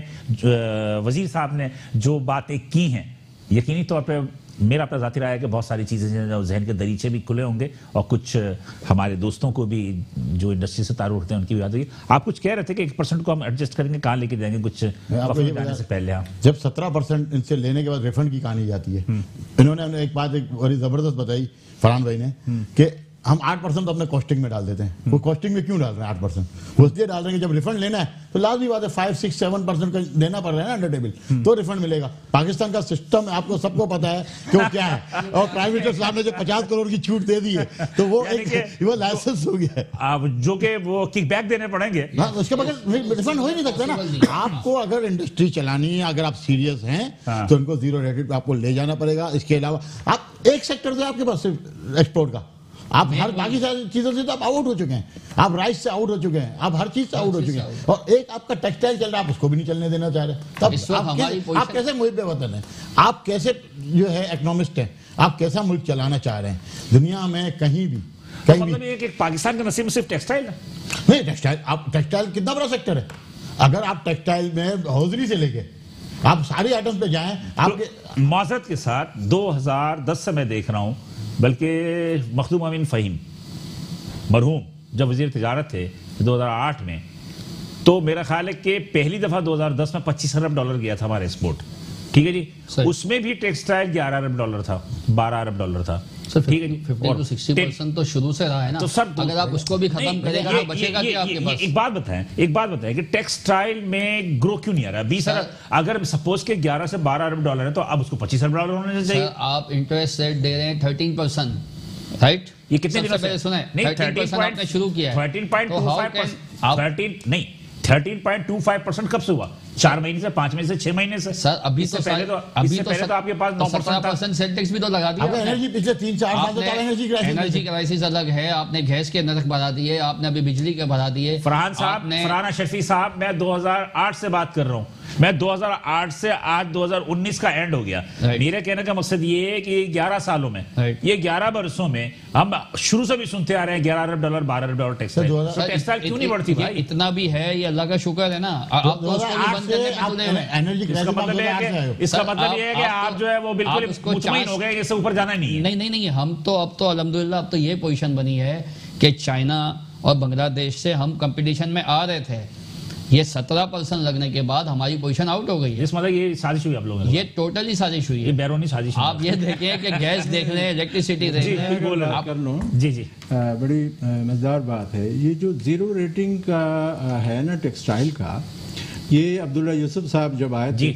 वज़ीर साहब ने जो बातें की हैं, यकीनी तौर पे मेरा अपना जाती रहा है कि बहुत सारी चीज़ें जो जहन के दरीचे भी खुले होंगे और कुछ हमारे दोस्तों को भी जो इंडस्ट्री से तारू उठते हैं उनकी भी बात होगी। आप कुछ कह रहे थे कि एक परसेंट को हम एडजस्ट करेंगे? कहाँ लेके जाएँगे कुछ जाने से पहले आप? जब सत्रह परसेंट इनसे लेने के बाद रिफंड की कहानी जाती है। इन्होंने एक बात एक बड़ी ज़बरदस्त बताई फरहान भाई ने कि हम आठ परसेंट अपने कॉस्टिंग में डाल देते हैं। वो कॉस्टिंग में क्यों डाल रहे हैं आठ परसेंट? वो इसलिए डाल रहे हैं कि जब रिफंड लेना है तो लाजमी बात है फाइव सिक्स सेवन परसेंट का देना पड़ रहा है ना अंडर टेबल तो रिफंड मिलेगा। पाकिस्तान का सिस्टम आपको सबको पता है कि वो क्या है। और प्राइम मिनिस्टर साहब ने जो पचास करोड़ की छूट दे दी है तो वो एक वो लाइसेंस हो गया है। अब जो कि वो किक बैक देने पड़ेंगे। हाँ, उसके बगैर रिफंड हो ही नहीं सकता ना। आपको अगर इंडस्ट्री चलानी है अगर आप सीरियस हैं हाँ। तो उनको ज़ीरो रेटेड पे आपको ले जाना पड़ेगा। इसके अलावा आप एक सेक्टर से आपके पास सिर्फ़ एक्सपोर्ट का। आप हर बाकी सारी चीज़ों से तो आप आउट हो चुके हैं। आप राइस से आउट हो चुके हैं आप हर चीज़ से आउट हो चुके हैं। और एक आपका टेक्सटाइल चल रहा है आप उसको भी नहीं चलने देना चाह रहे। तब आप कैसे, आप कैसे मुहिब वतन हैं? आप कैसे जो है इकोनॉमिस्ट हैं? आप कैसा मुल्क चलाना चाह रहे हैं? दुनिया में कहीं भी तो कहीं भी मतलब ये कि पाकिस्तान का नसीब सिर्फ़ टेक्सटाइल है? नहीं टेक्सटाइल आप टेक्सटाइल कितना बड़ा सेक्टर है? अगर आप टेक्सटाइल में हौजरी से लेके आप सारी आइटम्स पे जाएँ आपके तो माजरत के साथ 2010 से मैं देख रहा हूँ बल्कि मखदूम अमीन फ़हीम, मरहूम, जब वजी तजारत थे 2008 में तो मेरा ख्याल है कि पहली दफ़ा 2010 में 25 अरब डॉलर गया था हमारा एक्सपोर्ट ठीक है जी? उसमें भी टेक्सटाइल 11 अरब डॉलर था 12 अरब डॉलर था। सर ठीक है जी? फिफ्टी और सिक्सटी परसेंट तो शुरू से रहा है ना। तो सर अगर आप उसको भी खत्म करेगा ये- तो बचेगा ये- क्या आपके पास? एक बात बताएँ एक बात बताएँ कि टेक्सटाइल में ग्रो क्यों नहीं आ रहा? बीस अरब अगर सपोज़ के 11 से 12 अरब डॉलर है तो अब उसको 25 अरब डॉलर होने चाहिए। आप इंटरेस्ट रेट दे रहे हैं थर्टीन परसेंट राइट ये कितने दिनों पहले सुना है शुरू किया थर्टीन पॉइंट तो टू how फाइव can आप थर्टीन नहीं thirteen point two five percent कब से हुआ? चार महीने से पाँच महीने से छह महीने से। सर अभी तो पहले तो अभी इससे पहले तो आपके पास नौ परसेंट था। परसेंट सेल टैक्स भी तो लगा दिया। एनर्जी पिछले तीन चार साल से तो एनर्जी क्राइसिस एनर्जी क्राइसिस अलग है आपने गैस के नरक बढ़ा दिए आपने अभी बिजली के बढ़ा दिए फरहान साहब आपने फरहान अशरफी साहब मैं 2008 से बात कर रहा हूँ। मैं 2008 से आज 2019 का एंड हो गया. मेरे कहने का मकसद ये है कि 11 सालों में. ये 11 वर्षों में हम शुरू से भी सुनते आ रहे हैं 11 अरब डॉलर 12 अरब डॉलर टैक्स 2000 तो टेक्सटाइल क्यों नहीं बढ़ती इतना भी है ये अल्लाह का शुक्र है ना। आ- हैं। इसका मतलब ये है कि मतलब आप- ये है कि आप जो है वो बिल्कुल हो गए इससे ऊपर जाना नहीं नहीं नहीं नहीं हम तो अब तो अल्हम्दुलिल्लाह अब तो ये पोजीशन बनी है कि चाइना और बांग्लादेश से हम कंपटीशन में आ रहे थे। ये सत्रह परसेंट लगने के बाद हमारी पोजीशन आउट हो गई है। इस मतलब ये साजिश हुई आप लोगों ने ये टोटली साजिश हुई ये है बैरोनी साजिश आप ये देखें कि गैस देख लें इलेक्ट्रिसिटी देख लें जी, रहे हैं। आप- कर लूँ। जी जी। अ, बड़ी मज़ेदार बात है। ये जो ज़ीरो रेटिंग का है ना टेक्सटाइल का ये अब्दुल्ला यूसुफ साहब जब आए थे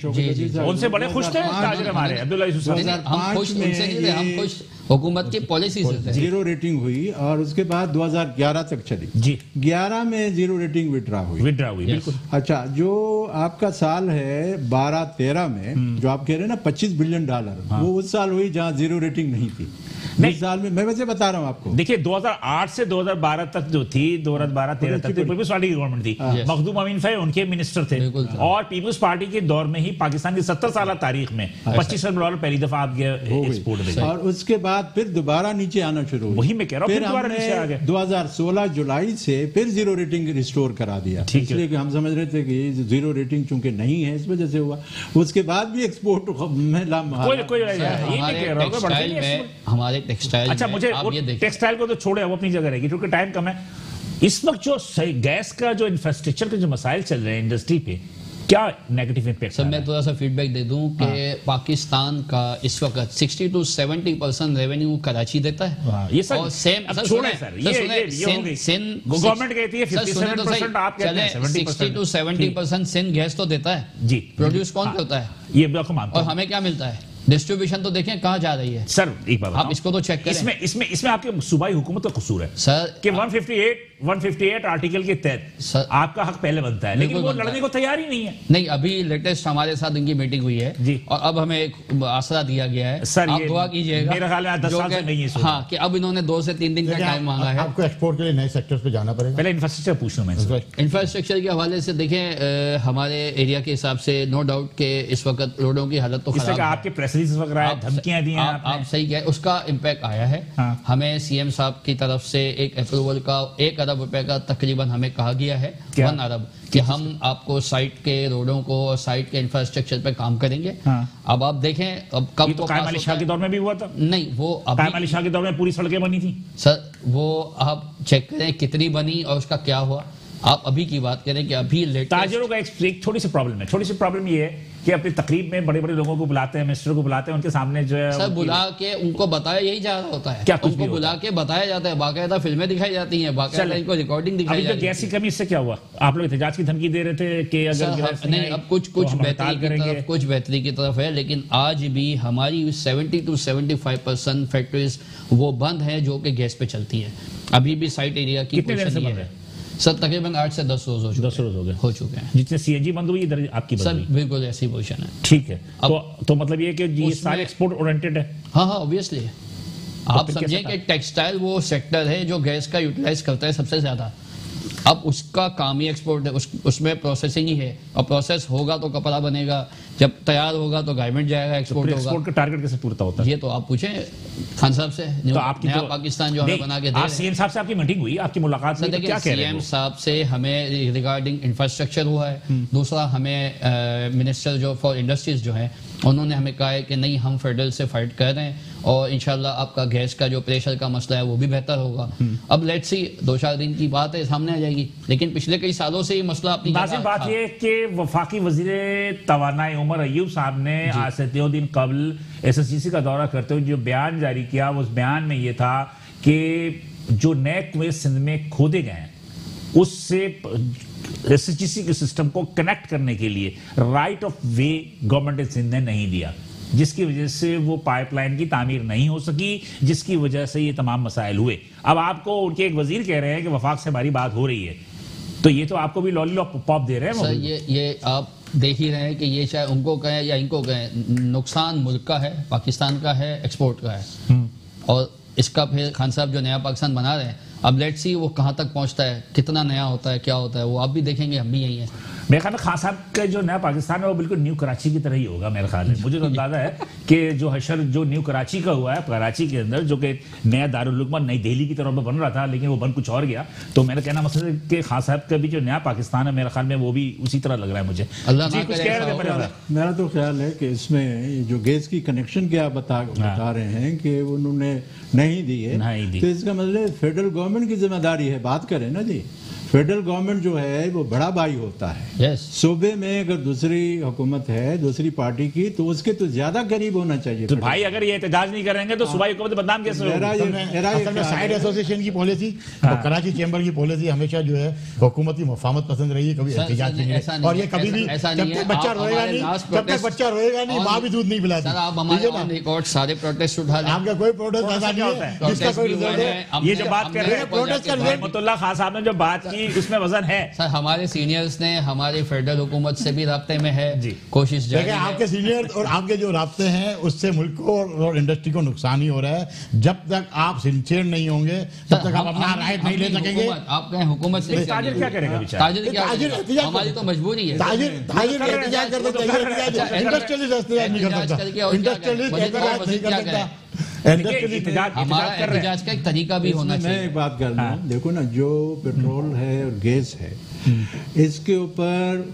उनसे बड़े खुश थे हमारे अब्दुल्ला यूसुफ साहब। हम खुश उनसे नहीं थे हम खुश। हुकूमत की पॉलिसी से ज़ीरो रेटिंग हुई और उसके बाद 2011 तक चली। जी। 11 में ज़ीरो रेटिंग विड्रा हुई। विड्रा हुई बिल्कुल। अच्छा जो आपका साल है 12 13 में जो आप कह रहे हैं ना 25 बिलियन डॉलर हाँ। वो उस साल हुई जहाँ ज़ीरो रेटिंग नहीं थी। नहीं। इस साल में मैं वैसे बता रहा हूँ आपको। देखिए 2008 से 2012 तक जो थी 2012 13 तक अच्छी पीपुल्स पार्टी की गवर्नमेंट थी। Yes. मखदूम अमीन फै उनके मिनिस्टर थे। और पीपुल्स पार्टी के दौर में ही पाकिस्तान की 70 साल तारीख में 25 अरब डॉलर पहली दफ़ा आप हो। एक्सपोर्ट और उसके बाद फिर दोबारा नीचे आना शुरू हुई। वही मैं कह रहा हूँ, फिर दोबारा हमने नीचे आ गए। 2016 जुलाई से फिर ज़ीरो रेटिंग रिस्टोर करा दिया। इसलिए हम समझ रहे थे कि ज़ीरो रेटिंग चूँकि नहीं है इस वजह से हुआ। उसके बाद भी एक्सपोर्ट में लाम कोई कोई ये सर, नहीं हमारे कह रहा हूँ कि बढ़ती टेक्सटाइल है अच्छा मुझे टेक्सटाइल को तो छोड़े वो अपनी जगह रहेगी क्योंकि टाइम कम है। इस वक्त जो गैस का जो इंफ्रास्ट्रक्चर के जो मसाइल चल रहे हैं इंडस्ट्री पे क्या नेगेटिव इम्पैक्ट सर मैं थोड़ा सा फीडबैक दे दूँ कि पाकिस्तान का इस वक्त 60 टू 70 परसेंट रेवेन्यू कराची देता है। हाँ, ये सर- और सेम अब सर छोड़ें सर, सर ये- ये- ये हो गवर्नमेंट कहती है सर, सुने तो 57% आप कहते हैं चले 70% 60 टू 70 परसेंट सिन गैस तो देता है। जी। प्रोड्यूस कौन हाँ, करता है? ये और हूँ। हमें क्या मिलता है? डिस्ट्रीब्यूशन तो देखें कहाँ जा रही है। सर एक बात आप इसको तो चेक करें। इसमें इसमें इसमें आपके सूबाई हुकूमत का कसूर है सर कि 158 158 आर्टिकल के तहत सर- आपका हक पहले बनता है लेकिन वो लड़ने को तैयार ही नहीं है। नहीं अभी लेटेस्ट हमारे साथ इनकी मीटिंग हुई है जी। और अब हमें एक आसरा दिया गया है। सर, आप दुआ कीजिएगा मेरा ख्याल है दस साल से नहीं है हाँ कि अब इन्होंने दो से तीन दिन का टाइम मांगा है। आपको एक्सपोर्ट के लिए नए सेक्टर्स पे जाना पड़ेगा। पहले इंफ्रास्ट्रक्चर पूछ रहा हूँ मैं इंफ्रास्ट्रक्चर के हवाले से देखें हमारे एरिया के हिसाब से नो डाउट के इस वक्त रोडों की हालत तो है। आपके प्रेस रिलीज़ वगैरह आप- धमकियाँ दी हैं आप, आप सही कह उसका इम्पैक्ट आया है। हाँ। हमें सीएम साहब की तरफ़ से एक अप्रूवल का एक अरब रुपए का तकरीबन हमें कहा गया है क्या? वन अरब कि हम आपको साइट के रोडों को और साइट के इंफ्रास्ट्रक्चर पे काम करेंगे। हाँ। अब आप देखें अब कब तो कायम अली शाह के दौर में भी हुआ था। नहीं वो कायम अली शाह के दौर में पूरी सड़कें बनी थी। सर वो आप चेक करें कितनी बनी और उसका क्या हुआ। आप अभी की बात करें कि अभी ताजरों का एक, एक छोटी सी प्रॉब्लम है। छोटी सी प्रॉब्लम ये है कि अपनी तकरीब में बड़े बड़े लोगों को बुलाते हैं मिनिस्टर को बुलाते हैं उनके सामने जो है सर बुला के उनको बताया यही जा रहा होता है। क्या कुछ उनको बुला के बताया जाता है। बाकायदा फ़िल्में दिखाई जाती हैं बाकायदा इनको रिकॉर्डिंग दिखाई जाती है। गैस की कमी इससे क्या हुआ? आप लोग एहतजाज की धमकी दे रहे थे कि अगर नहीं अब कुछ तो कुछ बेहतरी की करेंगे। तरफ़ कुछ बेहतरी की तरफ़ है लेकिन आज भी हमारी 70 टू 75 परसेंट फैक्ट्रीज वो बंद है जो कि गैस पे चलती है। अभी भी साइट एरिया की है? सर तकरीबन आठ से दस रोज हो चुके दस रोज हो गए। हो चुके हैं। जितने सीएनजी बंद हुई इधर आपकी सर बिल्कुल ऐसी पोजीशन है। ठीक है। अब- तो तो मतलब ये कि ये सारे एक्सपोर्ट ओरिएंटेड है? हाँ हाँ ऑब्वियसली आप फिर समझें कि टेक्सटाइल वो सेक्टर है जो गैस का यूटिलाइज करता है सबसे ज़्यादा। अब उसका काम ही एक्सपोर्ट है उस, उसमें प्रोसेसिंग ही है। और प्रोसेस होगा तो कपड़ा बनेगा। जब तैयार होगा तो गारमेंट जाएगा तो एक्सपोर्ट होगा। एक्सपोर्ट का टारगेट कैसे पूरा होता है? ये तो आप पूछें खान साहब से तो आपकी जो पाकिस्तान जो हमें बना के दे आप सीएम साहब से आपकी मीटिंग हुई आपकी मुलाकात से तो क्या कह रहे हैं? सीएम साहब से हमें रिगार्डिंग इंफ्रास्ट्रक्चर हुआ है। हम्म। दूसरा हमें मिनिस्टर जो फॉर इंडस्ट्रीज़ जो है उन्होंने हमें कहा है कि नहीं हम फेडरल से फाइट कर रहे हैं। और इंशाल्लाह आपका गैस का जो प्रेशर का मसला है वो भी बेहतर होगा। अब लेट सी दो चार दिन की बात है सामने आ जाएगी। लेकिन पिछले कई सालों से ये मसला अपनी बात। यह है कि वफाकी वज़ीर तवानाई उमर अयूब साहब ने आज से तीन दिन कबल एसएससीसी का दौरा करते हुए जो बयान जारी किया उस बयान में ये था कि जो नए कुएँ सिंध में खोदे गए हैं उससे एसएससीसी के सिस्टम को कनेक्ट करने के लिए right of way government Sindh ने नहीं दिया। जिसकी वजह से वो पाइपलाइन की तामीर नहीं हो सकी जिसकी वजह से ये तमाम मसाइल हुए। अब आपको उनके एक वज़ीर कह रहे हैं कि वफाक से हमारी बात हो रही है। तो ये तो आपको भी लॉली पॉप दे रहे हैं सर ये ये आप देख ही रहे हैं कि ये चाहे उनको कहें या इनको कहें नुकसान मुल्क का है पाकिस्तान का है एक्सपोर्ट का है। और इसका फिर खान साहब जो नया पाकिस्तान बना रहे हैं अब लेट्स सी वो कहाँ तक पहुँचता है कितना नया होता है क्या होता है वो आप भी देखेंगे हम भी यही हैं। मेरे ख्याल में खान साहब का जो नया पाकिस्तान है वो बिल्कुल न्यू कराची की तरह ही होगा मेरे ख्याल में। मुझे तो अंदाज़ा है कि जो हशर जो न्यू कराची का हुआ है कराची के अंदर जो कि नया दारुलुकमा नई दिल्ली की तरह पे बन रहा था लेकिन वो बन कुछ और गया। तो मेरा कहना मतलब है कि खान साहब का भी जो नया पाकिस्तान है मेरे ख्याल में वो भी उसी तरह लग रहा है मुझे। हो। मेरे तो ख्याल है कि इसमें जो गैस की कनेक्शन के आप बता बता रहे हैं कि उन्होंने नहीं दी है। नहीं दी। तो इसका मतलब फेडरल गवर्नमेंट की ज़िम्मेदारी है। बात करें ना जी। फेडरल गवर्नमेंट जो है वो बड़ा भाई होता है। यस सूबे में अगर दूसरी हुकूमत है दूसरी पार्टी की तो उसके तो ज़्यादा करीब होना चाहिए तो भाई अगर ये एहतजाज नहीं करेंगे तो सुबह हुकूमत बदनाम कैसे साइड एसोसिएशन की पॉलिसी और कराची चैम्बर की पॉलिसी हमेशा जो है हुकूमत की मफामत पसंद रही है कभी एहतजाज नहीं है। और ये कभी भी जब तक बच्चा रोएगा नहीं जब तक बच्चा रोएगा नहीं माँ भी दूध नहीं पिलाती। सर है प्रोटेस्ट उठा आपका कोई प्रोटेस्ट ऐसा नहीं होता है? है? है। हैं, ये जो बात कर रहे हैं, ऊपर कर रहे हैं, खान साहब ने जो बात की उसमें वज़न है। सर हमारे सीनियर्स ने हमारी फेडरल हुकूमत से भी रबते में है। जी। कोशिश जारी देखिए है। आपके सीनियर और आपके जो रास्ते हैं उससे मुल्क को और, इंडस्ट्री को नुकसान ही हो रहा है। जब तक आप सिंसियर नहीं होंगे तब तक आप अपना राइट नहीं ले सकेंगे। हुकूमत- आप कहें हुकूमत से ताजिर क्या करेगा ताजिर क्या ताजिर करेगा? एहतिजाज हमारी तो मजबूरी है। ताजिर ताजिर कर रहे एहतजाज कर तो सकता इंडस्ट्रियलिस्ट एहतजाज नहीं कर सकता। इंडस्ट्रियलिस्ट एहतजाज नहीं कर? सकता। एहतजाज- का एक तरीका भी होना मैं एक बात कर रहा हूँ। देखो ना जो पेट्रोल है और गैस है इसके ऊपर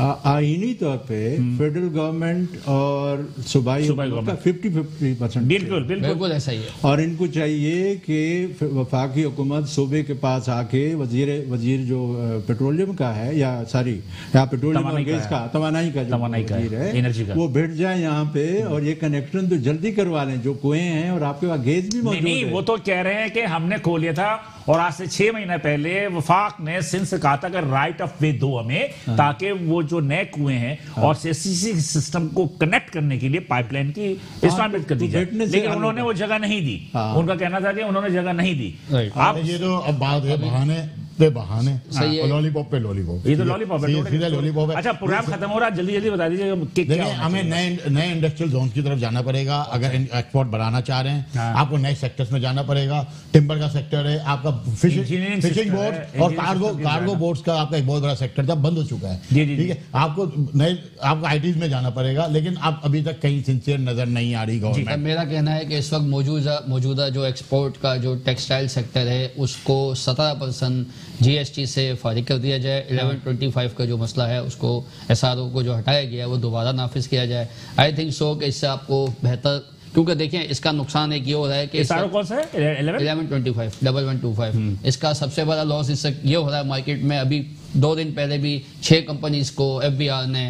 आ- आईनी तौर पे फेडरल गवर्नमेंट और सूबाई का फिफ्टी फिफ्टी परसेंट बिल्कुल बिल्कुल। बिल्कुल ऐसा ही है। और इनको चाहिए कि वफाकी हुकूमत सूबे के पास आके वज़ीर वज़ीर जो पेट्रोलियम का है या सॉरी या पेट्रोलियम और का गैस का तवानाई का जो वज़ीर है एनर्जी का। वो बैठ जाए यहाँ पे और ये कनेक्शन तो जल्दी करवा लें जो कुएँ हैं और आपके पास गैस भी मौजूद है। वो तो कह रहे हैं कि हमने खो लिया था और आज से छह महीने पहले वफाक ने सिंध से कहा था कि राइट ऑफ़ वे दो हमें ताकि वो जो नए कुएँ हैं और सीसी सिस्टम को कनेक्ट करने के लिए पाइपलाइन की इस्टाब्लिश कर दी तो जाए। लेकिन उन्होंने वो जगह नहीं दी। हाँ। उनका कहना था कि उन्होंने जगह नहीं दी। आप ये तो अब बात है बहाने। पे बहाने। सही है। लॉलीपॉप पे लॉलीपॉप ये तो लॉलीपॉप है सीधे- सीधे लॉलीपॉप है। अच्छा प्रोग्राम खत्म हो रहा है जल्दी जल्दी बता दीजिए कि क्या देखिए हमें नए नए इंडस्ट्रियल जोन की तरफ़ जाना पड़ेगा। अगर एक्सपोर्ट बढ़ाना चाह रहे हैं हाँ। आपको नए सेक्टर्स में जाना पड़ेगा। टिम्बर का सेक्टर है आपका फिशिंग फिशिंग है, और कार्गो कार्गो। बोर्ड्स का आपका एक बहुत बड़ा सेक्टर था बंद हो चुका है। जी, जी, ठीक है आपको नए आपको आईटीज में जाना पड़ेगा लेकिन आप अभी तक कहीं सिंसियर नज़र नहीं आ रही गवर्नमेंट मेरा कहना है कि इस वक्त मौजूदा मौजूदा जो एक्सपोर्ट का जो टेक्सटाइल सेक्टर है उसको सत्रह परसेंट जीएसटी से फारिग कर दिया जाए। इलेवन ट्वेंटी फाइव का जो मसला है उसको एसआरओ को जो हटाया गया है वो दोबारा नाफिज किया जाए। आई थिंक सो कि इससे आपको बेहतर क्योंकि देखें इसका नुकसान एक ये हो रहा है कि कौन सा है? Eleven? Twenty five double one two five इसका सबसे बड़ा लॉस इससे ये हो रहा है मार्केट में। अभी दो दिन पहले भी छह कंपनीज़ को एफबीआर ने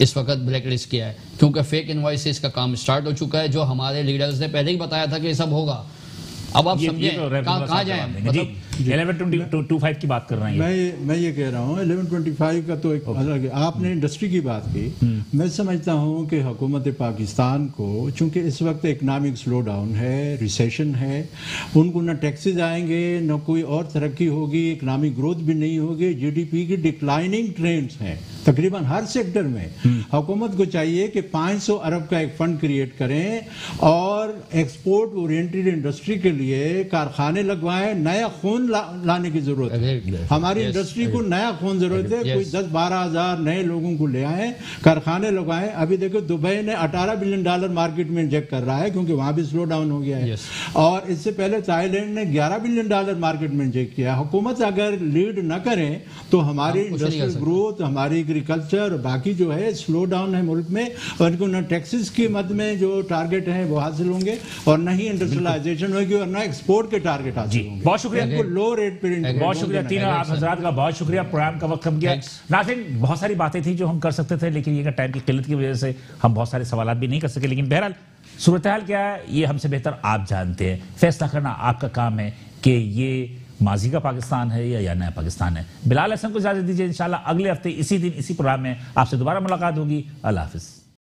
इस वक्त ब्लैक लिस्ट किया है। क्योंकि फेक इन्वाइसेस का काम स्टार्ट हो चुका है जो हमारे लीडर्स ने पहले ही बताया था कि ये सब होगा। अब आप समझें कहाँ जाएँ। मतलब टू फाइव की बात कर रहे हैं मैं ये मैं ये कह रहा हूँ 1125 का तो एक अलग है। आपने इंडस्ट्री की बात की। मैं समझता हूँ कि हुकूमत पाकिस्तान को चूँकि इस वक्त इकनॉमिक स्लो डाउन है रिसेशन है उनको न टैक्सेस आएँगे न कोई और तरक्की होगी इकनॉमिक ग्रोथ भी नहीं होगी जीडीपी की डिक्लाइनिंग ट्रेंड्स हैं तकरीबन हर सेक्टर में। हुकूमत को चाहिए कि 500 अरब का एक फंड क्रिएट करें और एक्सपोर्ट ओरिएंटेड इंडस्ट्री के लिए कारखाने लगवाएँ नया खून ला, लाने की ज़रूरत है। हमारी इंडस्ट्री को नया खून ज़रूरत है कोई दस बारह हज़ार नए लोगों को ले आए कारखाने लगाए अभी देखो दुबई ने 18 बिलियन डॉलर मार्केट में इंजेक्ट कर रहा है क्योंकि वहाँ भी स्लो डाउन हो गया है। और इससे पहले थाईलैंड ने 11 बिलियन डॉलर मार्केट में इंजेक्ट किया हुकूमत अगर लीड न करें तो हमारी इंडस्ट्रियल ग्रोथ हमारी एग्रीकल्चर बाकी जो है स्लो डाउन है मुल्क में। और इनको न टैक्सेस की मद में जो टारगेट है वो हासिल होंगे। और न ही इंडस्ट्रियलाइजेशन होगी और न एक्सपोर्ट के टारगेट हासिल बहुत शुक्रिया। इनको लो रेट पर बहुत शुक्रिया तीनों आप हजरात का बहुत शुक्रिया। प्रोग्राम का वक्त कम गया. नाजिन बहुत सारी बातें थी जो हम कर सकते थे लेकिन ये टाइम की किल्लत की वजह से हम बहुत सारे सवाल भी नहीं कर सके। लेकिन बहरहाल सूरत हाल क्या है ये हमसे बेहतर आप जानते हैं। फैसला करना आपका काम है कि ये माजी का पाकिस्तान है या, या नया पाकिस्तान है। बिलाल हसन को इजाज़त दीजिए इंशाल्लाह अगले हफ़्ते इसी दिन इसी प्रोग्राम में आपसे दोबारा मुलाकात होगी। अल्लाह हाफिज़।